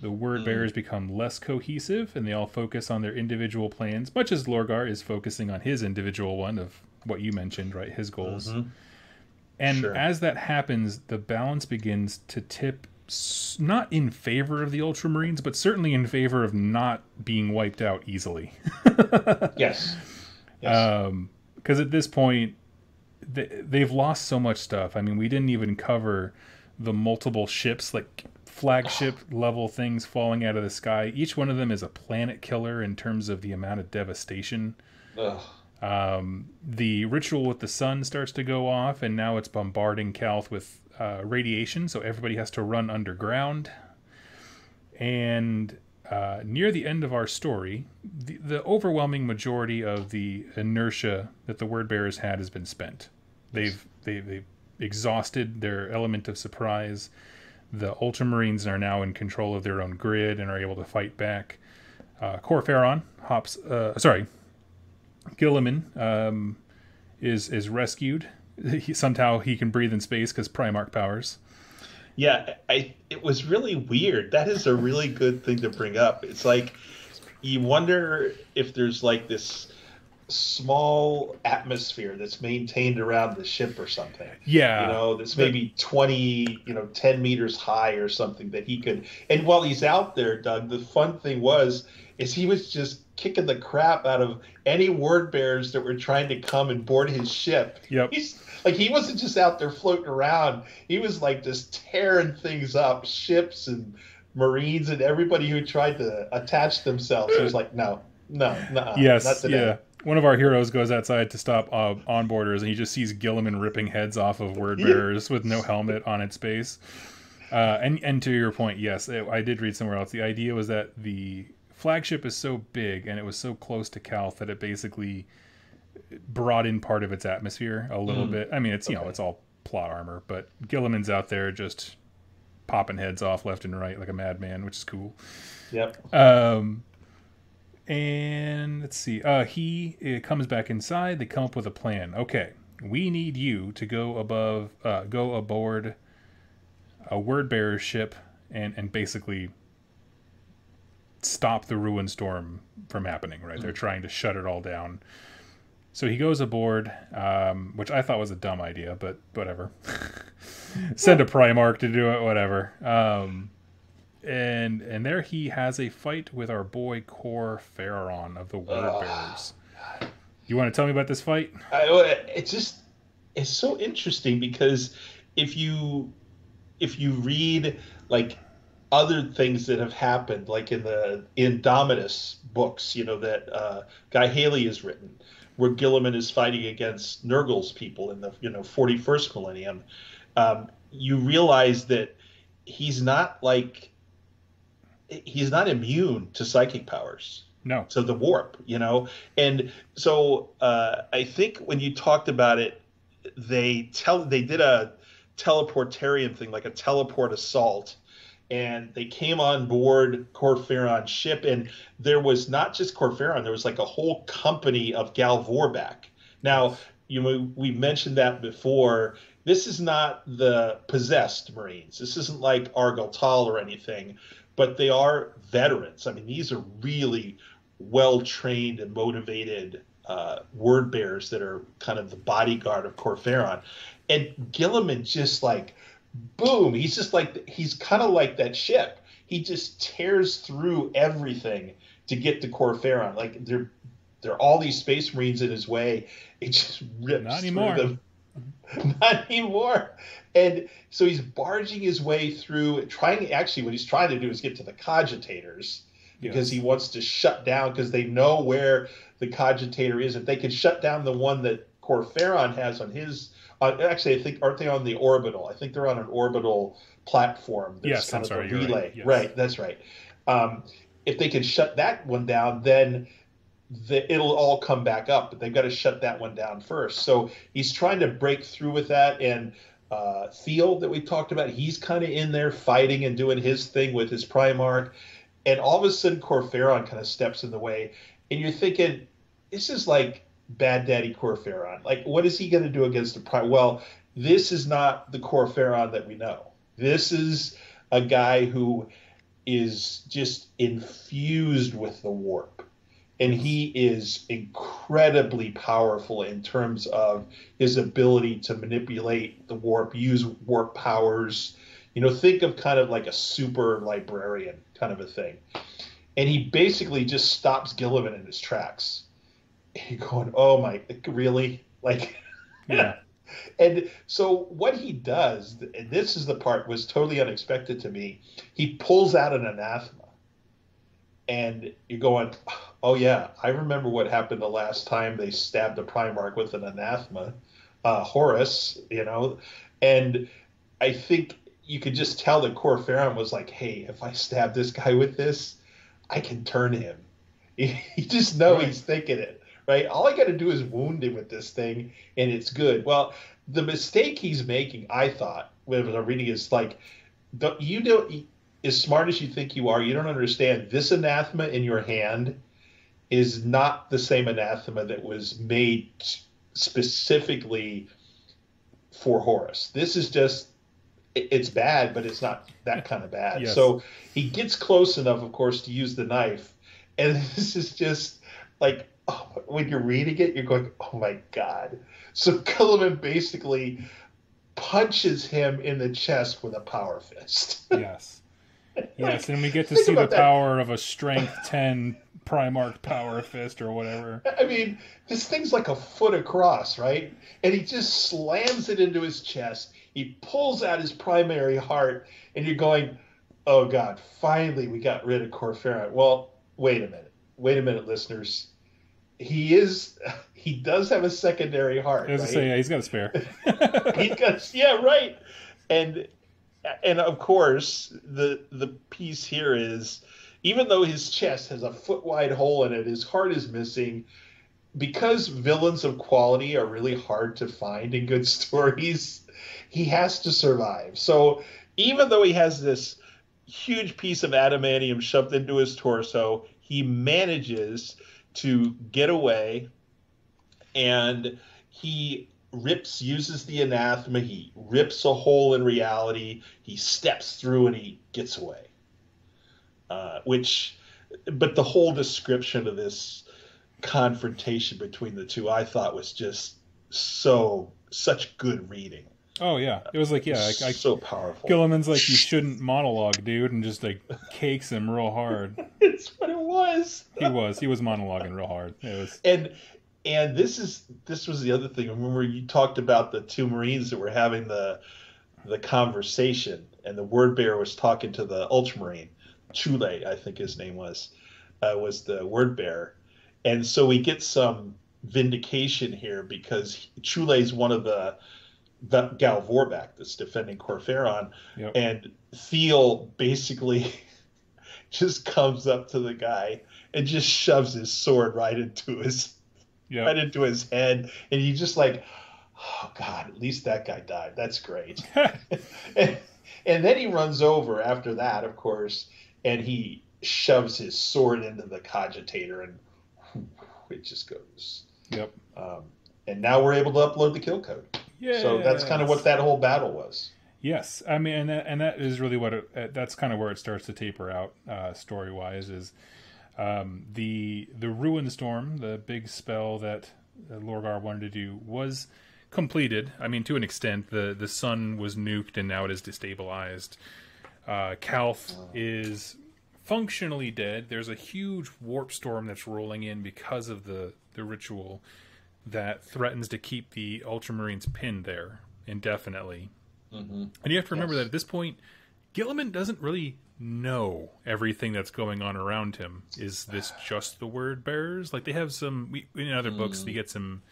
the word bearers become less cohesive and they all focus on their individual plans, much as Lorgar is focusing on his individual one of what you mentioned, right? His goals. Mhm. And Sure. as that happens, the balance begins to tip not in favor of the Ultramarines, but certainly in favor of not being wiped out easily. <laughs> Yes. Yes. Because at this point, they, they've lost so much stuff. I mean, we didn't even cover the multiple ships, like flagship level things falling out of the sky. Each one of them is a planet killer in terms of the amount of devastation. Um, the ritual with the sun starts to go off, and now it's bombarding Calth with uh, radiation, so everybody has to run underground. And uh, near the end of our story, the, the overwhelming majority of the inertia that the word bearers had has been spent. They've they, they've exhausted their element of surprise. The Ultramarines are now in control of their own grid and are able to fight back. Uh, Kor Phaeron hops, uh, sorry, Guilliman um, is is rescued. <laughs> He, somehow he can breathe in space because Primarch powers. Yeah, I it was really weird. That is a really good thing to bring up. It's like you wonder if there's like this small atmosphere that's maintained around the ship or something. Yeah, You know, that's maybe 20, you know, 10 meters high or something that he could. And while he's out there, Doug, the fun thing was is he was just kicking the crap out of any word bearers that were trying to come and board his ship. Yep. He's like he wasn't just out there floating around. He was like just tearing things up, ships and marines and everybody who tried to attach themselves. He was like, no, no, no, not yes, today. yeah. One of our heroes goes outside to stop uh, onboarders, and he just sees Guilliman ripping heads off of word <laughs> bearers with no helmet on its base. Uh, and and to your point, yes, it, I did read somewhere else. The idea was that the flagship is so big and it was so close to Calth that it basically brought in part of its atmosphere a little Mm. bit. I mean, it's you know it's all plot armor, but Guilliman's out there just popping heads off left and right like a madman, which is cool. Yep. Um, and let's see. Uh, he uh, comes back inside. They come up with a plan. Okay, we need you to go above, uh, go aboard a word bearer ship, and and basically stop the ruin storm from happening. Right, they're trying to shut it all down. So he goes aboard, um, which I thought was a dumb idea, but whatever. <laughs> Send a Primarch to do it, whatever. Um, and and there he has a fight with our boy Kor Phaeron of the Word. Bearers. You want to tell me about this fight? I, it's just it's so interesting because if you if you read like other things that have happened like in the Indomitus books you know that uh, guy haley has written where Guilliman is fighting against Nurgle's people in the you know 41st millennium, um, you realize that he's not like he's not immune to psychic powers. No. To the warp, you know, and so uh, I think when you talked about it, they tell they did a teleportarium thing, like a teleport assault, and they came on board Kor Phaeron's ship, and there was not just Kor Phaeron, there was like a whole company of Gal Vorbak. Now, you know, we mentioned that before. This is not the possessed Marines. This isn't like Argel Tal or anything, but they are veterans. I mean, these are really well trained and motivated uh, word bearers that are kind of the bodyguard of Kor Phaeron. And Guilliman just like, boom, he's just like, he's kind of like that ship. He just tears through everything to get to Kor Phaeron. Like there, there are all these space marines in his way. It just rips Not anymore. through them. <laughs> Not anymore. And so he's barging his way through, trying. Actually, what he's trying to do is get to the cogitators because Yes. he wants to shut down because they know where the cogitator is. If they can shut down the one that Kor Phaeron has on his, uh, actually, I think aren't they on the orbital? I think they're on an orbital platform. That's Yes, I'm kind of sorry, a you're right. relay. Yes. right, that's right. Um, if they can shut that one down, then the, it'll all come back up. But they've got to shut that one down first. So he's trying to break through with that. And uh, Theo that we talked about, he's kind of in there fighting and doing his thing with his Primarch. And all of a sudden, Kor Phaeron kind of steps in the way. And you're thinking, this is like Bad Daddy Kor Phaeron. Like, what is he going to do against the Prime? Well, this is not the Kor Phaeron that we know. This is a guy who is just infused with the warp. And he is incredibly powerful in terms of his ability to manipulate the warp, use warp powers. You know, think of kind of like a super librarian kind of a thing. And he basically just stops Guilliman in his tracks. <laughs> You're going, oh my, really? Like, <laughs> Yeah. and so what he does, and this is the part was totally unexpected to me. He pulls out an anathema, and you're going, "Oh yeah, I remember what happened the last time they stabbed a Primarch with an anathema, uh, Horus." You know, and I think you could just tell that Kor Phaeron was like, "Hey, if I stab this guy with this, I can turn him." <laughs> You just know Right. he's thinking it, right? All I got to do is wound him with this thing, and it's good. Well, the mistake he's making, I thought, when I was reading, is like, don't, you don't, as smart as you think you are, you don't understand this anathema in your hand is not the same anathema that was made specifically for Horus. This is just it's bad, but it's not that kind of bad. Yes. So he gets close enough, of course, to use the knife. And <laughs> this is just like, oh, when you're reading it, you're going, oh my God. So <laughs> Guilliman basically punches him in the chest with a power fist. <laughs> Yes. Yes, and we get to Think see the that. power of a strength <laughs> 10 Primarch power fist or whatever. I mean, this thing's like a foot across, right? And he just slams it into his chest. He pulls out his primary heart, and you're going, oh God, finally we got rid of Kor Phaeron. Well, wait a minute. Wait a minute, listeners. He is, <laughs> he does have a secondary heart. I was right? say, yeah, he's got a spare. <laughs> he got yeah right and and of course the the piece here is even though his chest has a foot wide hole in it his heart is missing. Because villains of quality are really hard to find in good <laughs> stories he has to survive. So even though he has this huge piece of adamantium shoved into his torso he manages to get away. And he rips uses the anathema he rips a hole in reality he steps through and he gets away uh, which but the whole description of this confrontation between the two i thought was just so such good reading Oh, yeah. It was like, yeah, like, I, so powerful Guilliman's like, you <laughs> shouldn't monologue, dude, and just like cakes him real hard. <laughs> it's what it was He was. He was monologuing real hard. It was. and and this is this was the other thing. Remember you talked about the two marines that were having the the conversation and the word bearer was talking to the ultramarine. Chule i think his name was uh, was the word bearer. And so we get some vindication here because Chule is one of the Gal Vorbak that's defending Kor Phaeron, yep. and Thiel basically <laughs> just comes up to the guy and just shoves his sword right into his right into his head, and he just like, oh god, at least that guy died. That's great. and, <laughs> <laughs> and then he runs over after that, of course, and he shoves his sword into the cogitator, and <laughs> it just goes. Yep. Um, and now we're able to upload the kill code. Yeah. So that's kind of what that whole battle was. Yes, I mean, and that, and that is really what it, that's kind of where it starts to taper out uh, story wise. Is um, the the ruin storm, the big spell that Lorgar wanted to do, was completed. I mean, to an extent, the the sun was nuked and now it is destabilized. Uh, Calth oh. is functionally dead. There's a huge warp storm that's rolling in because of the the ritual that threatens to keep the Ultramarines pinned there indefinitely. Mm-hmm. And you have to remember yes. that at this point, Guilliman doesn't really know everything that's going on around him. Is this just the word bearers? Like they have some we, in other mm. books, they get some.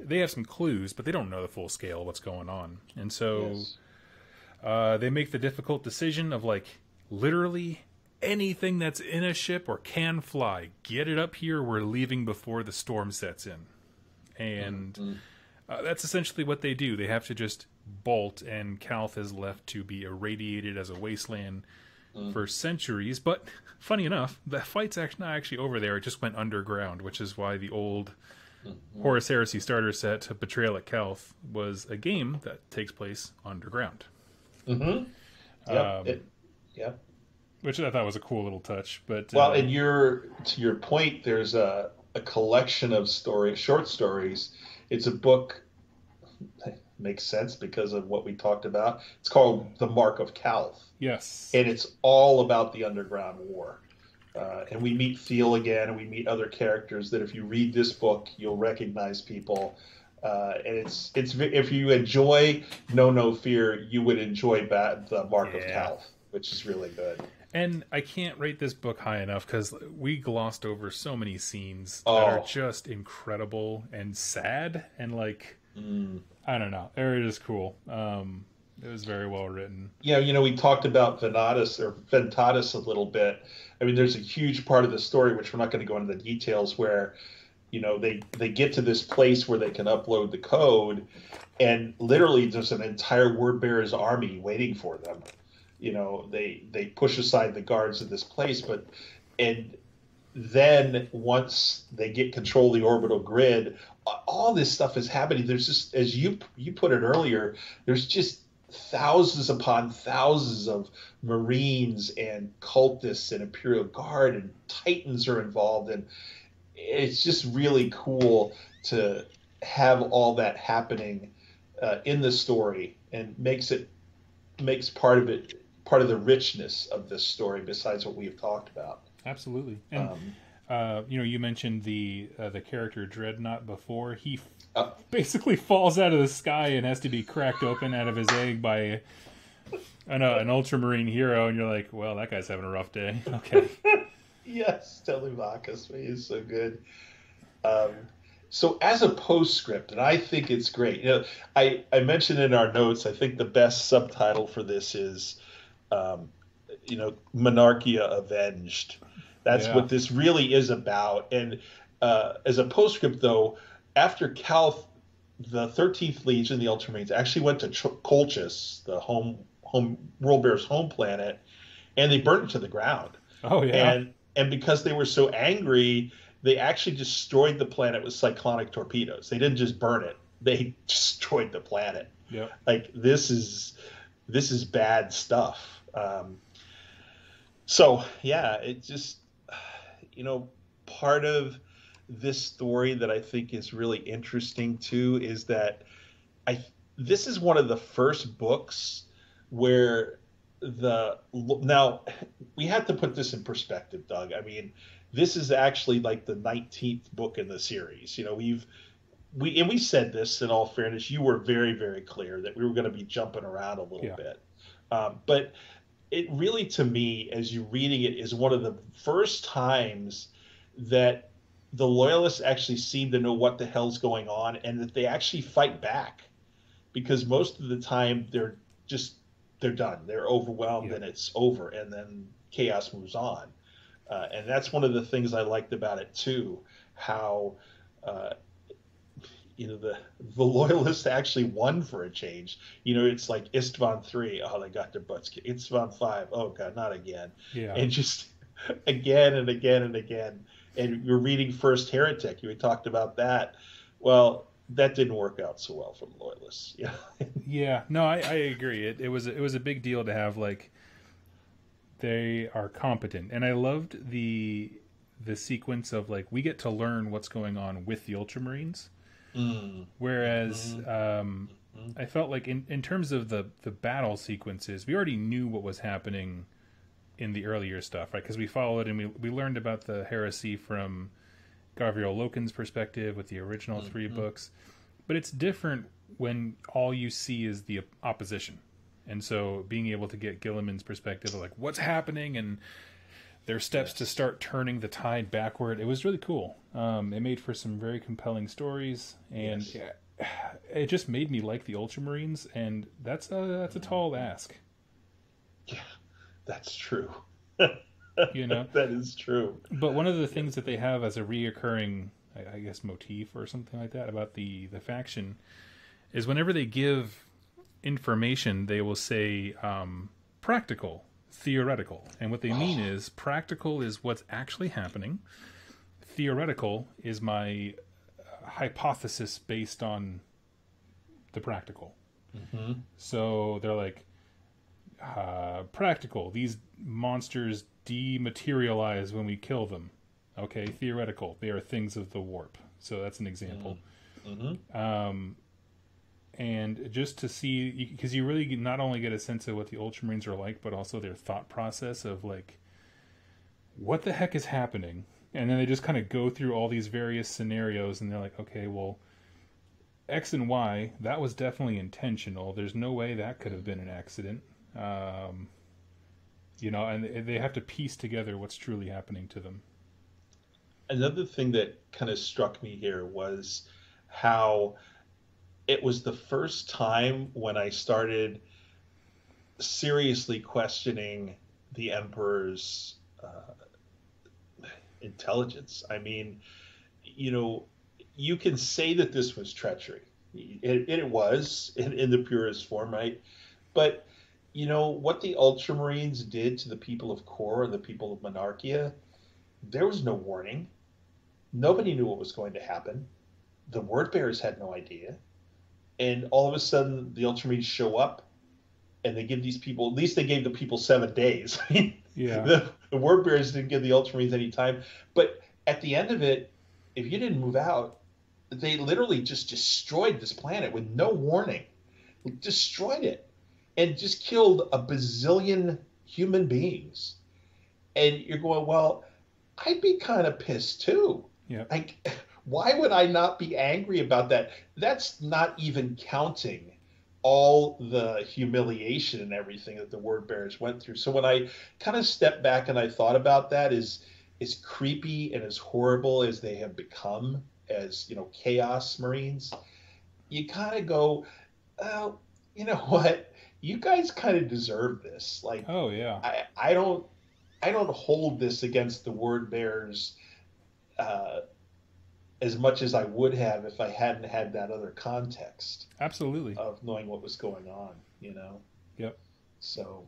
They have some clues, but they don't know the full scale of what's going on, and so yes. uh, they make the difficult decision of like literally anything that's in a ship or can fly, get it up here. We're leaving before the storm sets in and mm-hmm. Uh, that's essentially what they do. They have to just bolt, and Calth is left to be irradiated as a wasteland mm. for centuries. But funny enough, the fight's actually not actually over there. It just went underground, which is why the old mm-hmm. Horus Heresy starter set Betrayal at Calth was a game that takes place underground. Mm-hmm. Yep. Um, it, yep. Which I thought was a cool little touch. But well, uh, and your to your point, there's a a collection of stories, short stories. It's a book. Makes sense because of what we talked about. It's called The Mark of Calth. Yes. And it's all about the Underground War. Uh, and we meet Thiel again, and we meet other characters that if you read this book, you'll recognize people. Uh, and it's it's if you enjoy Know No Fear, you would enjoy Bat, the Mark yeah. of Calth, which is really good. And I can't rate this book high enough because we glossed over so many scenes oh. that are just incredible and sad and like mm. I don't know, they're cool. Um, it was very well written. Yeah, you know, we talked about Venatus or Ventatus a little bit. I mean, there's a huge part of the story which we're not going to go into the details where, you know, they they get to this place where they can upload the code, and literally there's an entire word bearer's army waiting for them you know they they push aside the guards of this place but and then once they get control of the orbital grid all this stuff is happening. There's just as you you put it earlier there's just thousands upon thousands of marines and cultists and imperial guard and titans are involved and it's just really cool to have all that happening uh, in the story and makes it makes part of it part of the richness of this story besides what we've talked about. Absolutely. And um, uh, you know, you mentioned the uh, the character Dreadnought before. He uh, basically falls out of the sky and has to be cracked open out of his egg by an, uh, an ultramarine hero, and you're like, well, that guy's having a rough day. <laughs> Okay. <laughs> yes, Telemechrus, he is so good. Um, so as a postscript, and I think it's great. You know, I I mentioned in our notes. I think the best subtitle for this is um, you know, Monarchia Avenged. That's yeah. what this really is about. And uh, as a postscript, though, after Calth, the 13th Legion, the Ultramarines, actually went to Ch- Colchis, the home home World Bear's home planet, and they burned it to the ground. Oh yeah. And and because they were so angry, they actually destroyed the planet with cyclonic torpedoes. They didn't just burn it; they <laughs> destroyed the planet. Yeah. Like this is this is bad stuff. Um, so yeah, it just you know part of this story that I think is really interesting too is that I this is one of the first books where the now we have to put this in perspective, Doug. I mean, this is actually like the 19th book in the series. You know, we've we and we said this in all fairness. You were very very clear that we were going to be jumping around a little yeah. bit, um, but it really to me as you're reading it is one of the first times that the loyalists actually seem to know what the hell's going on and that they actually fight back because most of the time they're just they're done they're overwhelmed yeah. and it's over and then chaos moves on uh, and that's one of the things i liked about it too how uh, you know the the loyalists actually won for a change. You know, it's like Isstvan three, oh they got their butts kicked. Isstvan five, oh god, not again. Yeah. And just <laughs> again and again and again. And you're reading First Heretic. You talked about that. Well, that didn't work out so well for the loyalists. Yeah. <laughs> yeah. No, I, I agree. It, it was it was a big deal to have like they are competent, and I loved the the sequence of like we get to learn what's going on with the Ultramarines Mm. Whereas mm-hmm. um, mm-hmm. I felt like in, in terms of the, the battle sequences, we already knew what was happening in the earlier stuff, right? Because we followed and we, we learned about the heresy from Garviel Loken's perspective with the original mm-hmm. three books. But it's different when all you see is the opposition. And so being able to get Guilliman's perspective of like what's happening and their steps yes. to start turning the tide backward. It was really cool. Um, it made for some very compelling stories, and yes. <sighs> it just made me like the Ultramarines, and that's a that's a tall ask. Yeah, that's true. you know <laughs> that is true. But one of the things that they have as a reoccurring, I, I guess, motif or something like that about the the faction is whenever they give information, they will say um, practical theoretical. And what they mean is practical is what's actually happening. Theoretical is my uh, hypothesis based on the practical. Mm-hmm. So they're like, uh, practical. These monsters dematerialize when we kill them. Okay, theoretical. They are things of the warp. So that's an example. Mm-hmm. Um, and just to see because you really not only get a sense of what the ultramarines are like but also their thought process of like what the heck is happening? And then they just kind of go through all these various scenarios and they're like okay well x and y that was definitely intentional. There's no way that could have been an accident. Um, you know and they have to piece together what's truly happening to them. Another thing that kind of struck me here was how it was the first time when I started seriously questioning the emperor's uh, intelligence. I mean, you know, you can say that this was treachery. It, it was in, in the purest form, right? But you know what the Ultramarines did to the people of Khur and the people of Monarchia? There was no warning. Nobody knew what was going to happen. The word bearers had no idea and all of a sudden the Ultramarines show up, and they give these people at least they gave the people seven days. <laughs> yeah. The, the word bearers didn't give the Ultramarines any time, but at the end of it, if you didn't move out, they literally just destroyed this planet with no warning, destroyed it, and just killed a bazillion human beings. And you're going, well, I'd be kind of pissed too. Yeah. Like why would I not be angry about that? That's not even counting all the humiliation and everything that the word bearers went through. So when I kind of stepped back and I thought about that, is as creepy and as horrible as they have become as you know chaos marines, you kind of go, oh, you know <laughs> what? You guys kind of deserve this. Like, oh yeah, I, I don't, I don't hold this against the word bearers. Uh, as much as I would have if I hadn't had that other context. Absolutely. Of knowing what was going on, you know. Yep. So.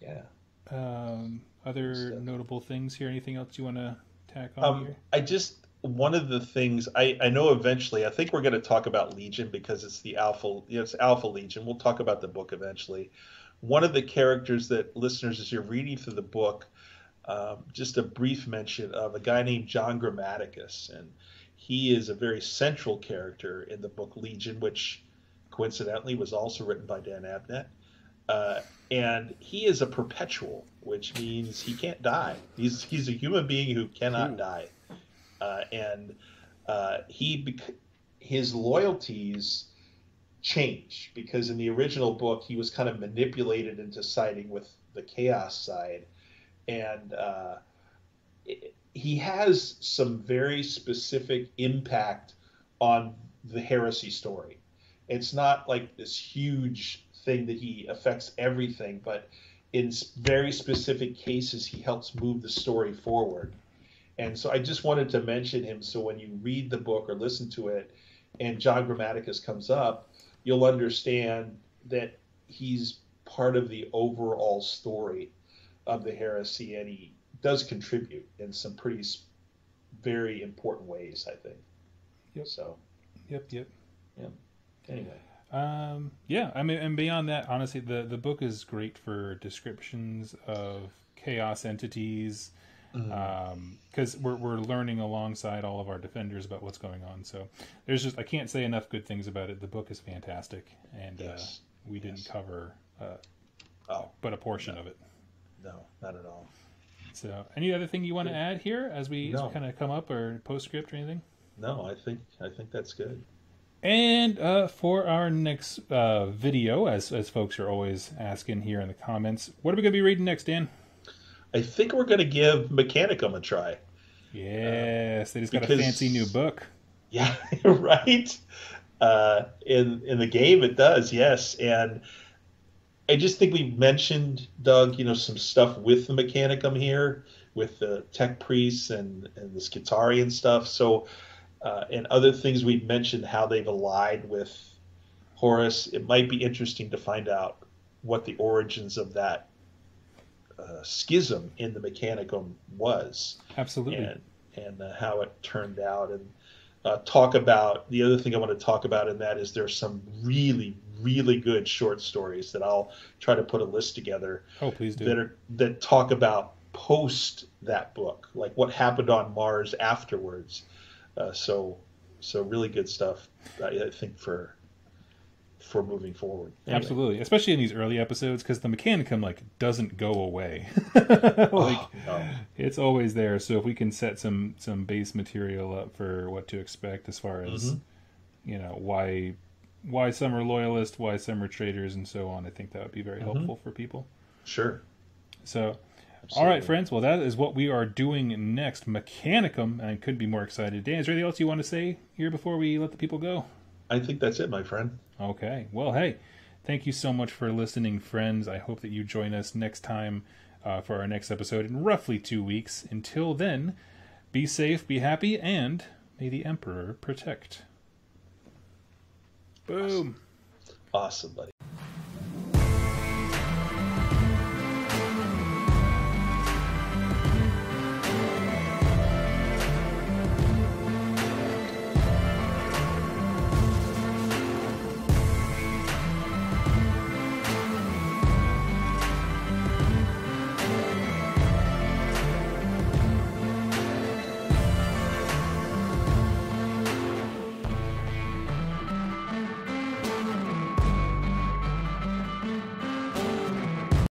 Yeah. Um, other notable things here. Anything else you want to tack on um, here? I just one of the things I, I know eventually I think we're going to talk about Legion because it's the Alpha you know, it's Alpha Legion. We'll talk about the book eventually. One of the characters that listeners as you're reading through the book um, just a brief mention of a guy named John Grammaticus, and he is a very central character in the book Legion, which coincidentally was also written by Dan Abnett. Uh, and he is a perpetual, which means he can't die. He's he's a human being who cannot Ooh. die, uh, and uh, he his loyalties change because in the original book he was kind of manipulated into siding with the chaos side and uh, he has some very specific impact on the heresy story. It's not like this huge thing that he affects everything, but in very specific cases, he helps move the story forward. And so I just wanted to mention him so when you read the book or listen to it and John Grammaticus comes up, you'll understand that he's part of the overall story of the heresy and he does contribute in some pretty very important ways, I think. Yep. So. Yep. Yep. Yeah. Anyway. Um, yeah, I mean, and beyond that, honestly, the the book is great for descriptions of chaos entities, because mm-hmm. um, we're we're learning alongside all of our defenders about what's going on. So there's just I can't say enough good things about it. The book is fantastic, and uh, yes. uh, we didn't cover uh, oh, but a portion no. of it. No, not at all. So, any other thing you want to add here as we, no. we kind of come up or postscript or anything? No, I think I think that's good. And uh, for our next uh, video, as as folks are always asking here in the comments, what are we going to be reading next, Dan? I think we're going to give Mechanicum a try. Yes, uh, they just got because, a fancy new book. Yeah, <laughs> right. Uh, in in the game, it does. Yes, and I just think we mentioned Doug. You know, some stuff with the Mechanicum here, with the tech priests and and the Skitarii stuff. So uh, and other things we've mentioned how they've allied with Horus. It might be interesting to find out what the origins of that uh, schism in the Mechanicum was. Absolutely. And, and uh, how it turned out. And uh, talk about the other thing I want to talk about in that is there's some really, really good short stories that I'll try to put a list together. Oh, please do. That, are, that talk about post that book, like what happened on Mars afterwards uh, so, so really good stuff. I, I, think for for moving forward. Anyway. Absolutely, especially in these early episodes because the Mechanicum like doesn't go away. <laughs> like oh, no. it's always there. So if we can set some some base material up for what to expect as far as mm-hmm. you know why why some are loyalists, why some are traitors, and so on. I think that would be very mm-hmm. helpful for people. Sure. So Absolutely. All right, friends. Well, that is what we are doing next. Mechanicum. I couldn't be more excited. Dan, is there anything else you want to say here before we let the people go? I think that's it, my friend. Okay. Well, hey, thank you so much for listening, friends. I hope that you join us next time uh, for our next episode in roughly two weeks. Until then, be safe, be happy, and may the Emperor protect. Boom. Awesome, awesome buddy.